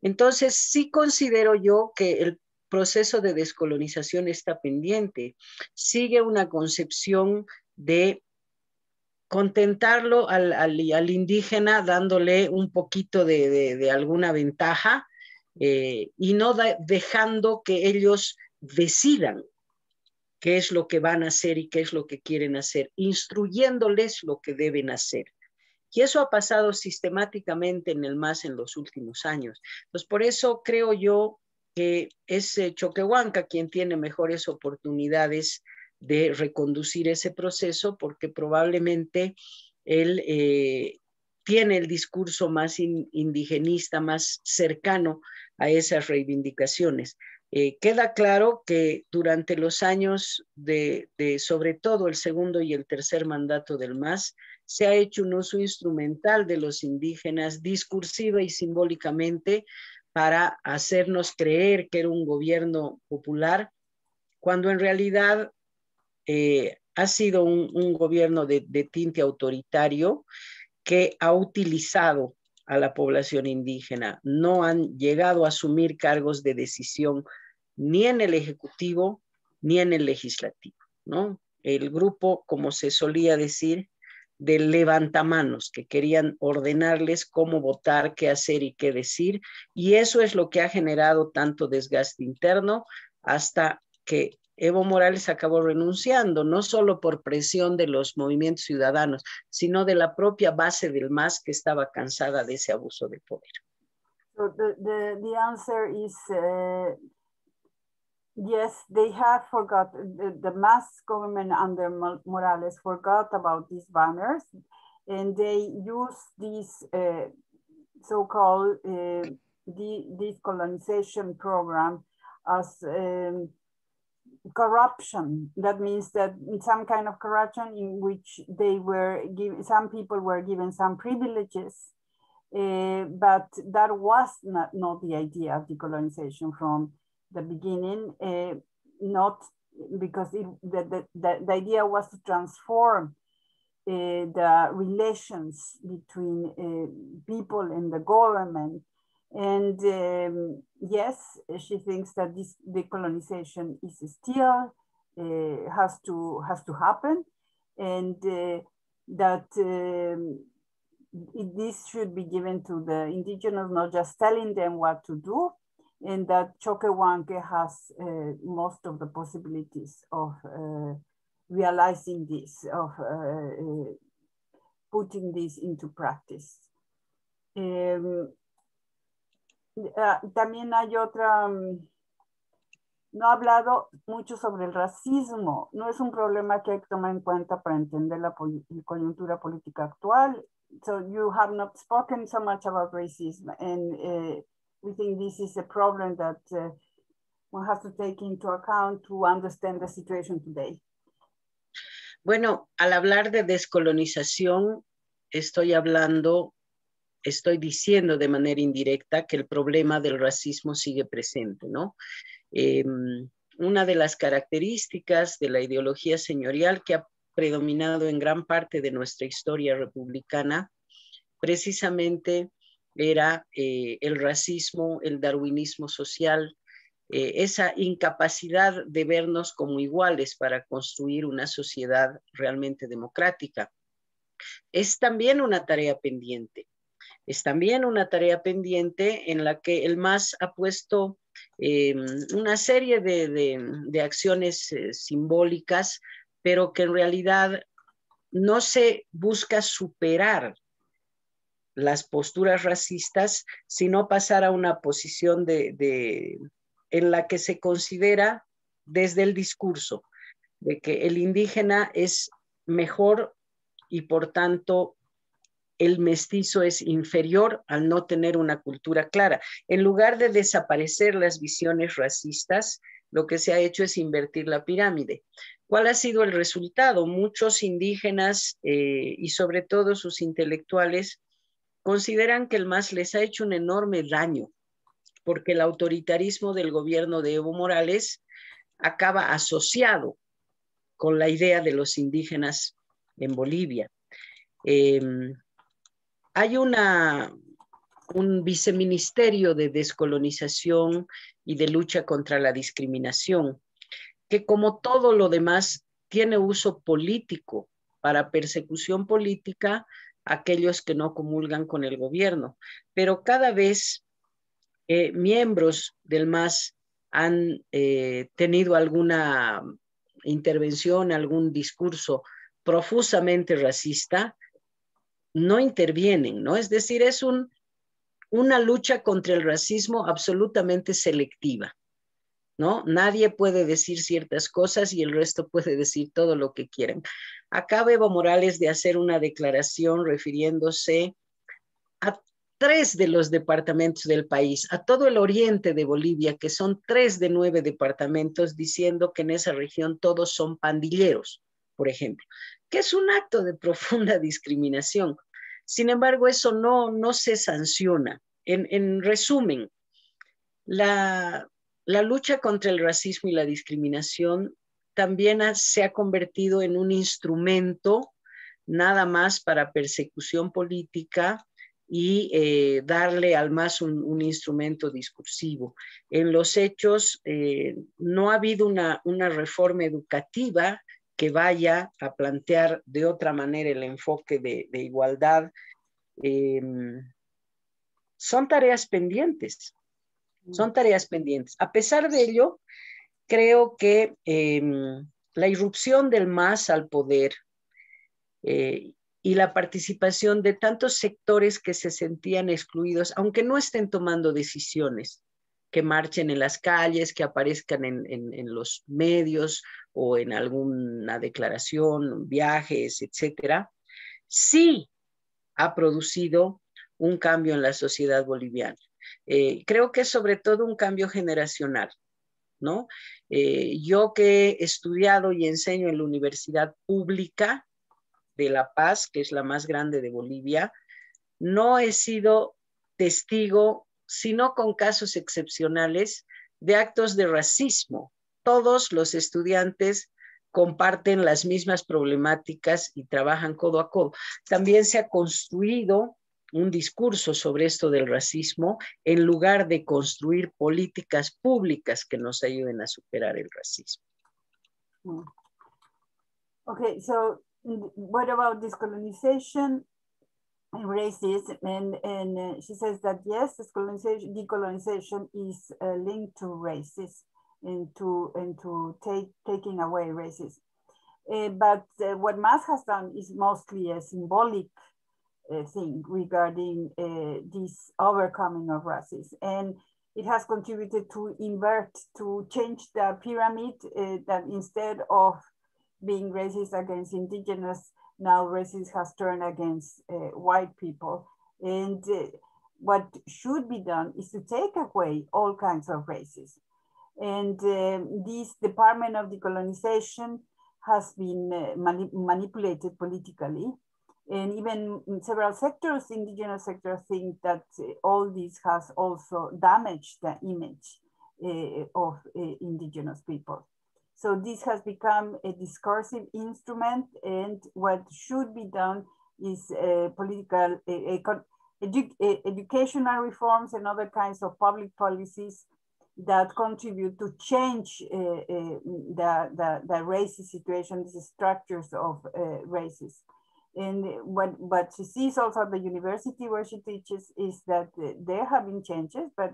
Entonces, sí considero yo que el proceso de descolonización está pendiente. Sigue una concepción de contentarlo al, al, indígena dándole un poquito de, de, alguna ventaja eh, y no dejando que ellos decidan qué es lo que van a hacer y qué es lo que quieren hacer, instruyéndoles lo que deben hacer. Y eso ha pasado sistemáticamente en el MAS en los últimos años. Pues por eso creo yo que es eh, Choquehuanca quien tiene mejores oportunidades de reconducir ese proceso porque probablemente él eh, tiene el discurso más indigenista, más cercano a esas reivindicaciones. Eh, queda claro que durante los años de, de, sobre todo el segundo y el tercer mandato del MAS, se ha hecho un uso instrumental de los indígenas discursiva y simbólicamente para hacernos creer que era un gobierno popular, cuando en realidad eh, ha sido un, gobierno de, de, tinte autoritario que ha utilizado a la población indígena. No han llegado a asumir cargos de decisión ni en el Ejecutivo ni en el Legislativo, ¿no? El grupo, como se solía decir, de levantamanos que querían ordenarles cómo votar, qué hacer y qué decir. Y eso es lo que ha generado tanto desgaste interno hasta que Evo Morales acabó renunciando, no solo por presión de los movimientos ciudadanos, sino de la propia base del MAS que estaba cansada de ese abuso de poder. So the, the, the answer is uh, Yes, they have forgot, the, the mass government under Morales forgot about these banners and they use this uh, so-called uh, decolonization program as um, corruption. That means that some kind of corruption in which they were given, some people were given some privileges, uh, but that was not, not the idea of decolonization from the beginning, uh, not because it, the, the, the, idea was to transform uh, the relations between people and the government. And um, yes, she thinks that this decolonization is still uh, has to has to happen, and uh, that um, it, this should be given to the indigenous, not just telling them what to do, and that Choquehuanque has uh, most of the possibilities of uh, realizing this, of uh, uh, putting this into practice. Um, también hay otra, um, no ha hablado mucho sobre el racismo. No es un problema que hay que tomar en cuenta para entender la coyuntura política actual. So you have not spoken so much about racism and uh, we think this is a problem that uh, one has to take into account to understand the situation today. Bueno, al hablar de descolonización, estoy hablando, estoy diciendo de manera indirecta que el problema del racismo sigue presente, ¿no? Em, una de las características de la ideología señorial que ha predominado en gran parte de nuestra historia republicana, precisamente era eh, el racismo, el darwinismo social, eh, esa incapacidad de vernos como iguales para construir una sociedad realmente democrática. Es también una tarea pendiente. Es también una tarea pendiente en la que el MAS ha puesto eh, una serie de, acciones simbólicas, pero que en realidad no se busca superar las posturas racistas, sino pasar a una posición de, en la que se considera desde el discurso de que el indígena es mejor y por tanto el mestizo es inferior al no tener una cultura clara. En lugar de desaparecer las visiones racistas, lo que se ha hecho es invertir la pirámide. ¿Cuál ha sido el resultado? Muchos indígenas eh, y sobre todo sus intelectuales consideran que el MAS les ha hecho un enorme daño porque el autoritarismo del gobierno de Evo Morales acaba asociado con la idea de los indígenas en Bolivia. Em, hay un viceministerio de descolonización y de lucha contra la discriminación, que como todo lo demás tiene uso político para persecución política aquellos que no comulgan con el gobierno. Pero cada vez eh, miembros del MAS han eh, tenido alguna intervención, algún discurso profusamente racista, no intervienen, ¿no? Es decir, es un, una lucha contra el racismo absolutamente selectiva. ¿no? Nadie puede decir ciertas cosas y el resto puede decir todo lo que quieran. Acaba Evo Morales de hacer una declaración refiriéndose a tres de los departamentos del país, a todo el oriente de Bolivia, que son tres de nueve departamentos, diciendo que en esa región todos son pandilleros, por ejemplo, que es un acto de profunda discriminación. Sin embargo, eso no, no se sanciona. En, en resumen, la, la lucha contra el racismo y la discriminación también se ha convertido en un instrumento nada más para persecución política y eh, darle al más un, instrumento discursivo. En los hechos, eh, no ha habido una, reforma educativa que vaya a plantear de otra manera el enfoque de, igualdad. Em, son tareas pendientes. Son tareas pendientes. A pesar de ello, creo que em, la irrupción del MAS al poder eh, y la participación de tantos sectores que se sentían excluidos, aunque no estén tomando decisiones, que marchen en las calles, que aparezcan en, los medios o en alguna declaración, viajes, etcétera, sí ha producido un cambio en la sociedad boliviana. Eh, creo que sobre todo un cambio generacional, ¿no? Eh, yo que he estudiado y enseño en la Universidad Pública de La Paz, que es la más grande de Bolivia, no he sido testigo, sino con casos excepcionales, de actos de racismo. Todos los estudiantes comparten las mismas problemáticas y trabajan codo a codo. También se ha construido un discurso sobre esto del racismo en lugar de construir políticas públicas que nos ayuden a superar el racismo. Mm. Okay, so what about colonization racism? And, and uh, she says that yes, decolonization, decolonization is uh, linked to racism and to, and to take, taking away racism. Uh, but uh, what MAS has done is mostly a symbolic uh, thing regarding uh, this overcoming of racism. And it has contributed to invert, to change the pyramid that instead of being racist against indigenous, now racism has turned against uh, white people. And uh, what should be done is to take away all kinds of racism. And um, this Department of Decolonization has been uh, mani manipulated politically and even several sectors, indigenous sectors, think that uh, all this has also damaged the image uh, of uh, indigenous people. So this has become a discursive instrument and what should be done is political, edu educational reforms and other kinds of public policies that contribute to change uh, uh, the, the, the racist situation, the structures of uh, races. And what, what she sees also at the university where she teaches is that there have been changes, but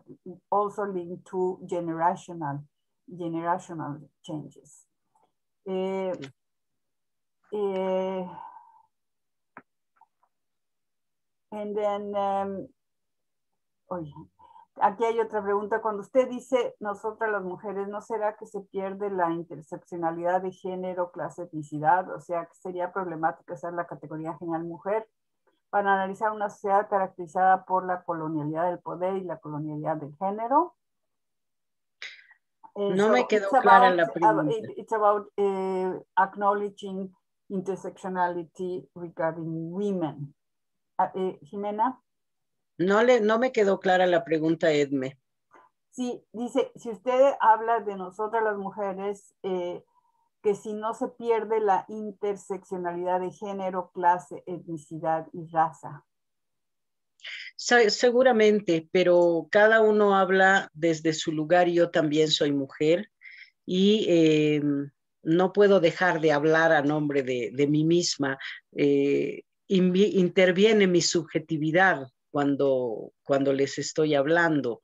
also linked to generational, generational changes. Uh, uh, and then, um, oh, Aquí hay otra pregunta. Cuando usted dice nosotras las mujeres, ¿no será que se pierde la interseccionalidad de género, clase, etnicidad? O sea, que sería problemático usar la categoría general mujer para analizar una sociedad caracterizada por la colonialidad del poder y la colonialidad del género. No me quedó clara la pregunta. it's about uh, acknowledging intersectionality regarding women. Uh, Jimena? No, le, no me quedó clara la pregunta, Edme. Sí, dice, si usted habla de nosotras las mujeres, eh, que si no se pierde la interseccionalidad de género, clase, etnicidad y raza. Seguramente, pero cada uno habla desde su lugar yo también soy mujer y em, no puedo dejar de hablar a nombre de, mí misma. Eh, interviene mi subjetividad cuando, cuando les estoy hablando.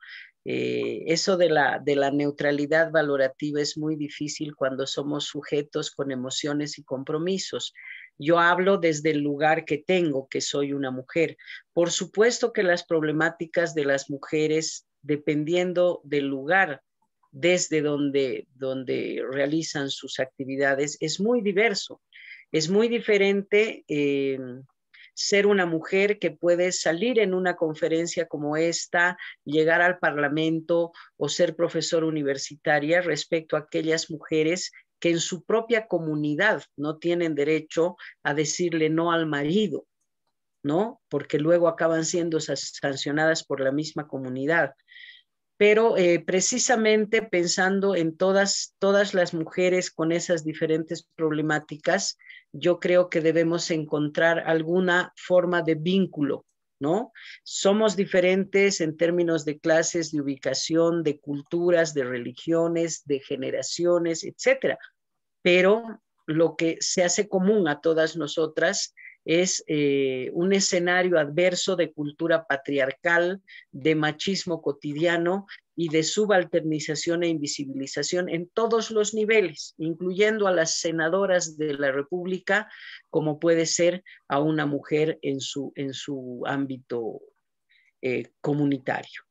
Eh, eso de la, de la neutralidad valorativa es muy difícil cuando somos sujetos con emociones y compromisos. Yo hablo desde el lugar que tengo, que soy una mujer. Por supuesto que las problemáticas de las mujeres, dependiendo del lugar desde donde, donde realizan sus actividades, es muy diverso. Es muy diferente. Eh, ser una mujer que puede salir en una conferencia como esta, llegar al Parlamento o ser profesora universitaria respecto a aquellas mujeres que en su propia comunidad no tienen derecho a decirle no al marido, ¿no? Porque luego acaban siendo sancionadas por la misma comunidad. Pero eh, precisamente pensando en todas, todas las mujeres con esas diferentes problemáticas, yo creo que debemos encontrar alguna forma de vínculo, ¿no? Somos diferentes en términos de clases, de ubicación, de culturas, de religiones, de generaciones, etcétera. Pero lo que se hace común a todas nosotras es eh, un escenario adverso de cultura patriarcal, de machismo cotidiano y de subalternización e invisibilización en todos los niveles, incluyendo a las senadoras de la República, como puede ser a una mujer en su, en su ámbito eh, comunitario.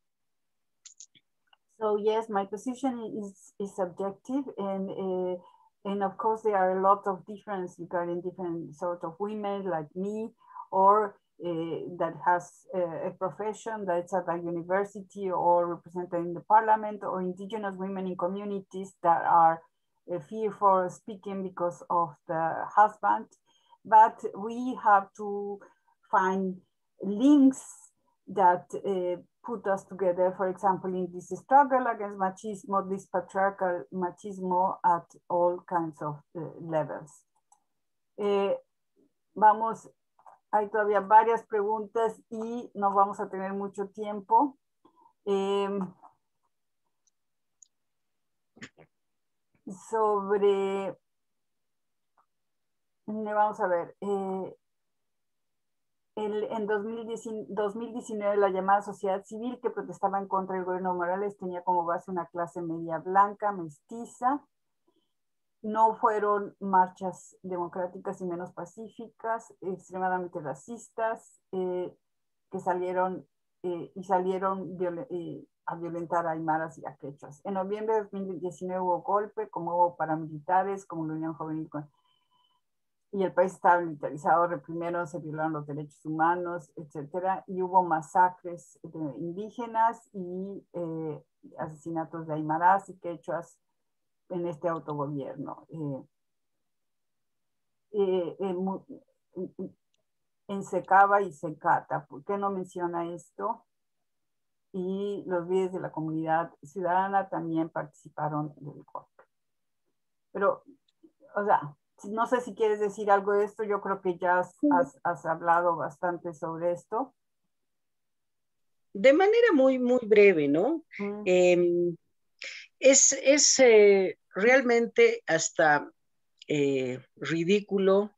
So yes, my position is, is subjective and uh, and of course there are a lot of difference regarding different sort of women like me or uh, that has uh, a profession that's at a university or represented in the parliament or indigenous women in communities that are uh, fearful speaking because of the husband. But we have to find links that uh, put us together, for example, in this struggle against machismo, this patriarchal machismo at all kinds of uh, levels. Eh, vamos, hay todavía varias preguntas y no vamos a tener mucho tiempo. Eh, sobre, vamos a ver, eh, en 2019, la llamada sociedad civil que protestaba en contra del gobierno Morales tenía como base una clase media blanca, mestiza. No fueron marchas democráticas y menos pacíficas, extremadamente racistas, eh, que salieron eh, y salieron eh, a violentar a aymaras y a quechas. En noviembre de 2019 hubo golpe, como hubo paramilitares, como la Unión Juvenil con y el país estaba militarizado, reprimieron, se violaron los derechos humanos, etcétera, y hubo masacres de indígenas y eh, asesinatos de aymaras y quechuas en este autogobierno. Eh, eh, en Secaba y Secata, ¿por qué no menciona esto? Y los líderes de la comunidad ciudadana también participaron del golpe. Pero, o sea, no sé si quieres decir algo de esto, yo creo que ya has, hablado bastante sobre esto. De manera muy, muy breve, ¿no? Em, es, eh, realmente hasta eh, ridículo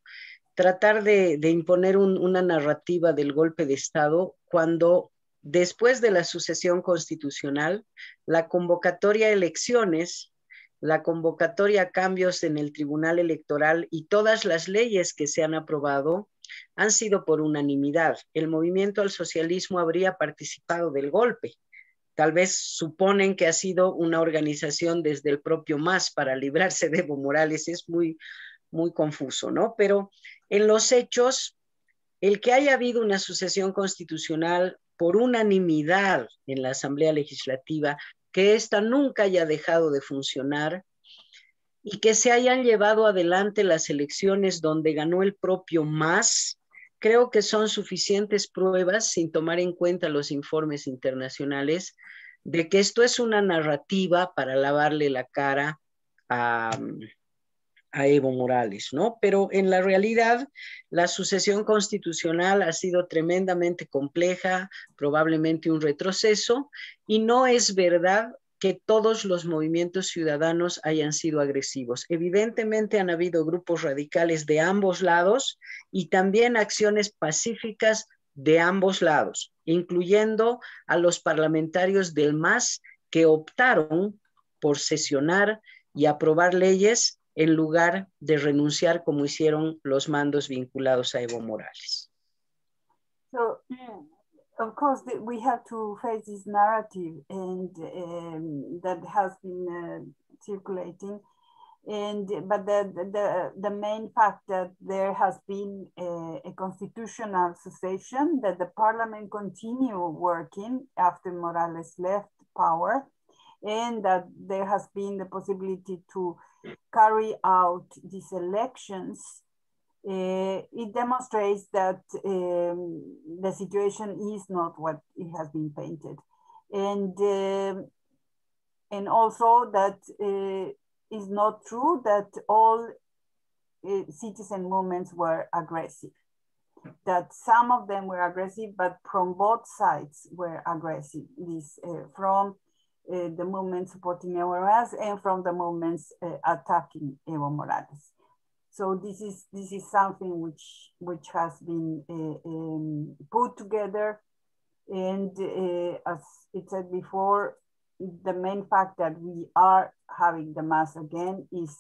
tratar de, imponer una narrativa del golpe de Estado cuando después de la sucesión constitucional, la convocatoria a elecciones la convocatoria a cambios en el Tribunal Electoral y todas las leyes que se han aprobado han sido por unanimidad. El movimiento al socialismo habría participado del golpe. Tal vez suponen que ha sido una organización desde el propio MAS para librarse de Evo Morales. Es muy, muy confuso, ¿no? Pero en los hechos, el que haya habido una sucesión constitucional por unanimidad en la Asamblea Legislativa que ésta nunca haya dejado de funcionar y que se hayan llevado adelante las elecciones donde ganó el propio MAS, creo que son suficientes pruebas, sin tomar en cuenta los informes internacionales, de que esto es una narrativa para lavarle la cara a, a Evo Morales, ¿no? Pero en la realidad, la sucesión constitucional ha sido tremendamente compleja, probablemente un retroceso, y no es verdad que todos los movimientos ciudadanos hayan sido agresivos. Evidentemente han habido grupos radicales de ambos lados y también acciones pacíficas de ambos lados, incluyendo a los parlamentarios del MAS que optaron por sesionar y aprobar leyes en lugar de renunciar como hicieron los mandos vinculados a Evo Morales. So, of course, we have to face this narrative and um, that has been uh, circulating. And but the, the the main fact that there has been a, a constitutional succession, that the parliament continued working after Morales left power, and that there has been the possibility to carry out these elections, uh, it demonstrates that um, the situation is not what it has been painted. And, uh, and also that uh, is not true that all uh, citizen movements were aggressive. That some of them were aggressive, but from both sides were aggressive. This from uh, the movement supporting Evo Morales and from the movements uh, attacking Evo Morales. So this is this is something which which has been uh, um, put together, and as it said before, the main fact that we are having the mass again is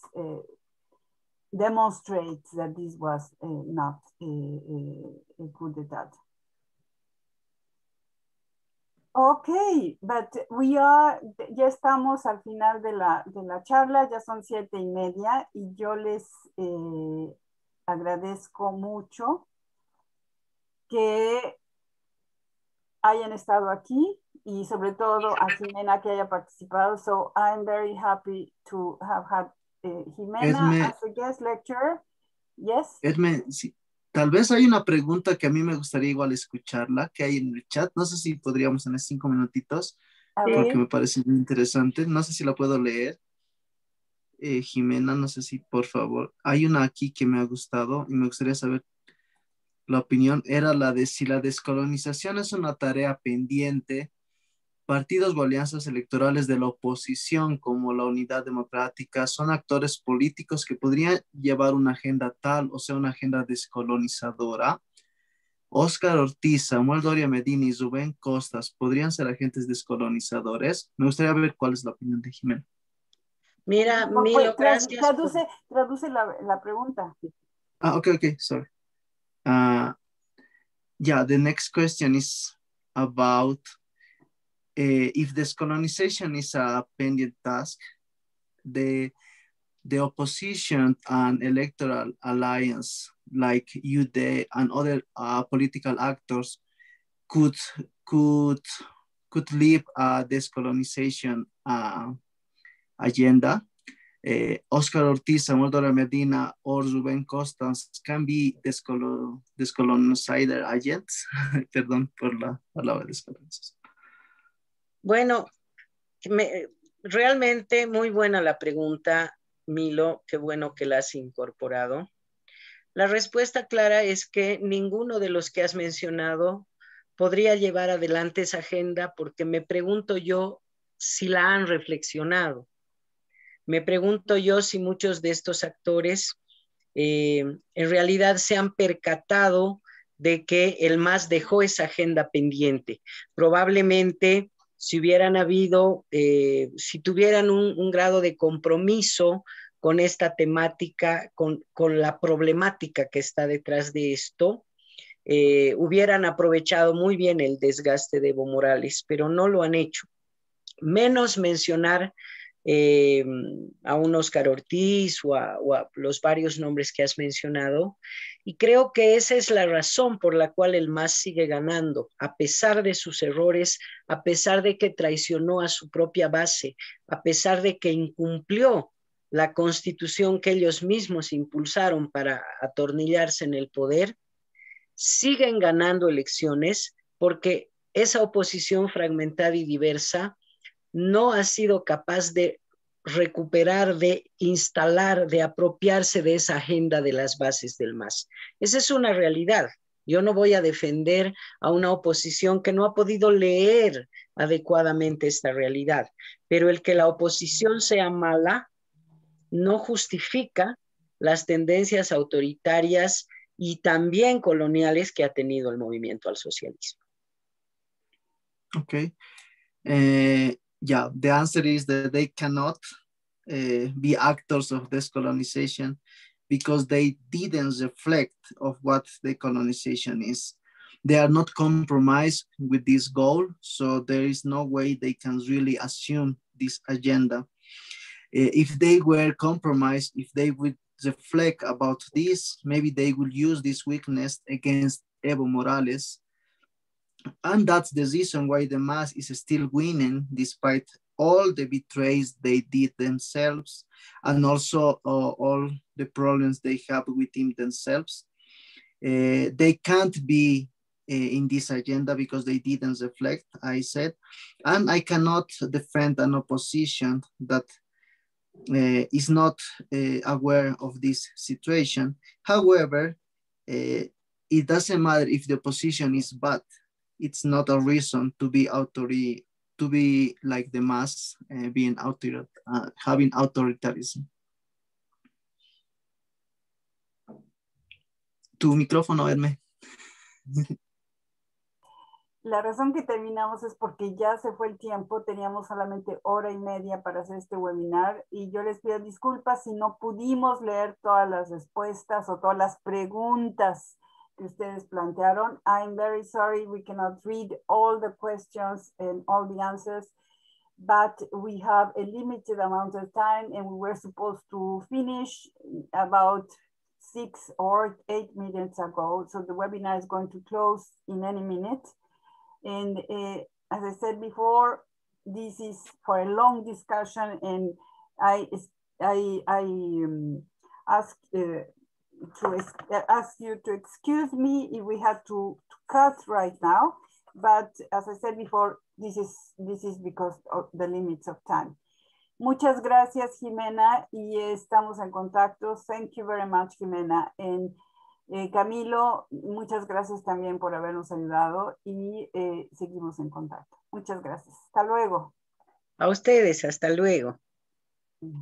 demonstrates that this was not a, a, a. Ok, but we are, ya estamos al final de la, de la charla, ya son siete y media y yo les eh, agradezco mucho que hayan estado aquí y sobre todo a Jimena que haya participado. So I'm very happy to have had uh, Jimena as a guest lecturer. Yes. Edme, si, tal vez hay una pregunta que a mí me gustaría igual escucharla, que hay en el chat. No sé si podríamos en cinco minutitos, porque me parece muy interesante. No sé si la puedo leer. Eh, Jimena, no sé si por favor. Hay una aquí que me ha gustado y me gustaría saber la opinión. Era la de si la descolonización es una tarea pendiente partidos o alianzas electorales de la oposición como la Unidad Democrática son actores políticos que podrían llevar una agenda tal, o sea, una agenda descolonizadora. Oscar Ortiz, Samuel Doria Medina y Rubén Costas podrían ser agentes descolonizadores. Me gustaría ver cuál es la opinión de Jimena. Mira, Milo, gracias. Traduce, traduce la, la, pregunta. Ah, ok, ok, sorry. Uh, yeah, the next question is about if colonization is a pending task, the the opposition and electoral alliance like UDE and other uh, political actors could could could lead a descolonization uh, agenda. Uh, Oscar Ortiz, Samuel Dora Medina, or Ruben Costas can be descolo descolonizer agents. *laughs* Perdón por la palabra descolonización. Bueno, realmente muy buena la pregunta, Milo, qué bueno que la has incorporado. La respuesta clara es que ninguno de los que has mencionado podría llevar adelante esa agenda porque me pregunto yo si la han reflexionado. Me pregunto yo si muchos de estos actores eh, en realidad se han percatado de que el MAS dejó esa agenda pendiente. Probablemente si hubieran habido, eh, si tuvieran un, grado de compromiso con esta temática, con, la problemática que está detrás de esto, eh, hubieran aprovechado muy bien el desgaste de Evo Morales, pero no lo han hecho. Menos mencionar eh, a un Oscar Ortiz o a, los varios nombres que has mencionado. Y creo que esa es la razón por la cual el MAS sigue ganando, a pesar de sus errores, a pesar de que traicionó a su propia base, a pesar de que incumplió la constitución que ellos mismos impulsaron para atornillarse en el poder, siguen ganando elecciones porque esa oposición fragmentada y diversa no ha sido capaz de recuperar, de instalar, de apropiarse de esa agenda de las bases del MAS. Esa es una realidad. Yo no voy a defender a una oposición que no ha podido leer adecuadamente esta realidad, pero el que la oposición sea mala no justifica las tendencias autoritarias y también coloniales que ha tenido el movimiento al socialismo. Ok. Eh, yeah, the answer is that they cannot uh, be actors of this colonization because they didn't reflect of what the colonization is. They are not compromised with this goal, so there is no way they can really assume this agenda. Uh, if they were compromised, if they would reflect about this, maybe they will use this weakness against Evo Morales and that's the reason why the mass is still winning despite all the betrays they did themselves and also uh, all the problems they have within themselves. Uh, they can't be uh, in this agenda because they didn't reflect, I said, and I cannot defend an opposition that uh, is not uh, aware of this situation. However, uh, it doesn't matter if the opposition is bad it's not a reason to be authority to be like the mass uh, being author uh, having authoritarianism. Tu micrófono, Herme. La razón que terminamos es porque ya se fue el tiempo, teníamos solamente hora y media para hacer este webinar y yo les pido disculpas si no pudimos leer todas las respuestas o todas las preguntas que ustedes plantearon. I'm very sorry we cannot read all the questions and all the answers, but we have a limited amount of time and we were supposed to finish about six or eight minutes ago. So the webinar is going to close in any minute. And uh, as I said before, this is for a long discussion and I, I, I um, asked uh, to ask you to excuse me if we have to, to cut right now, but as I said before, this is, this is because of the limits of time. Muchas gracias, Jimena, y estamos en contacto. Thank you very much, Jimena. And eh, Camilo, muchas gracias también por habernos ayudado y eh, seguimos en contacto. Muchas gracias. Hasta luego. A ustedes, hasta luego. Mm.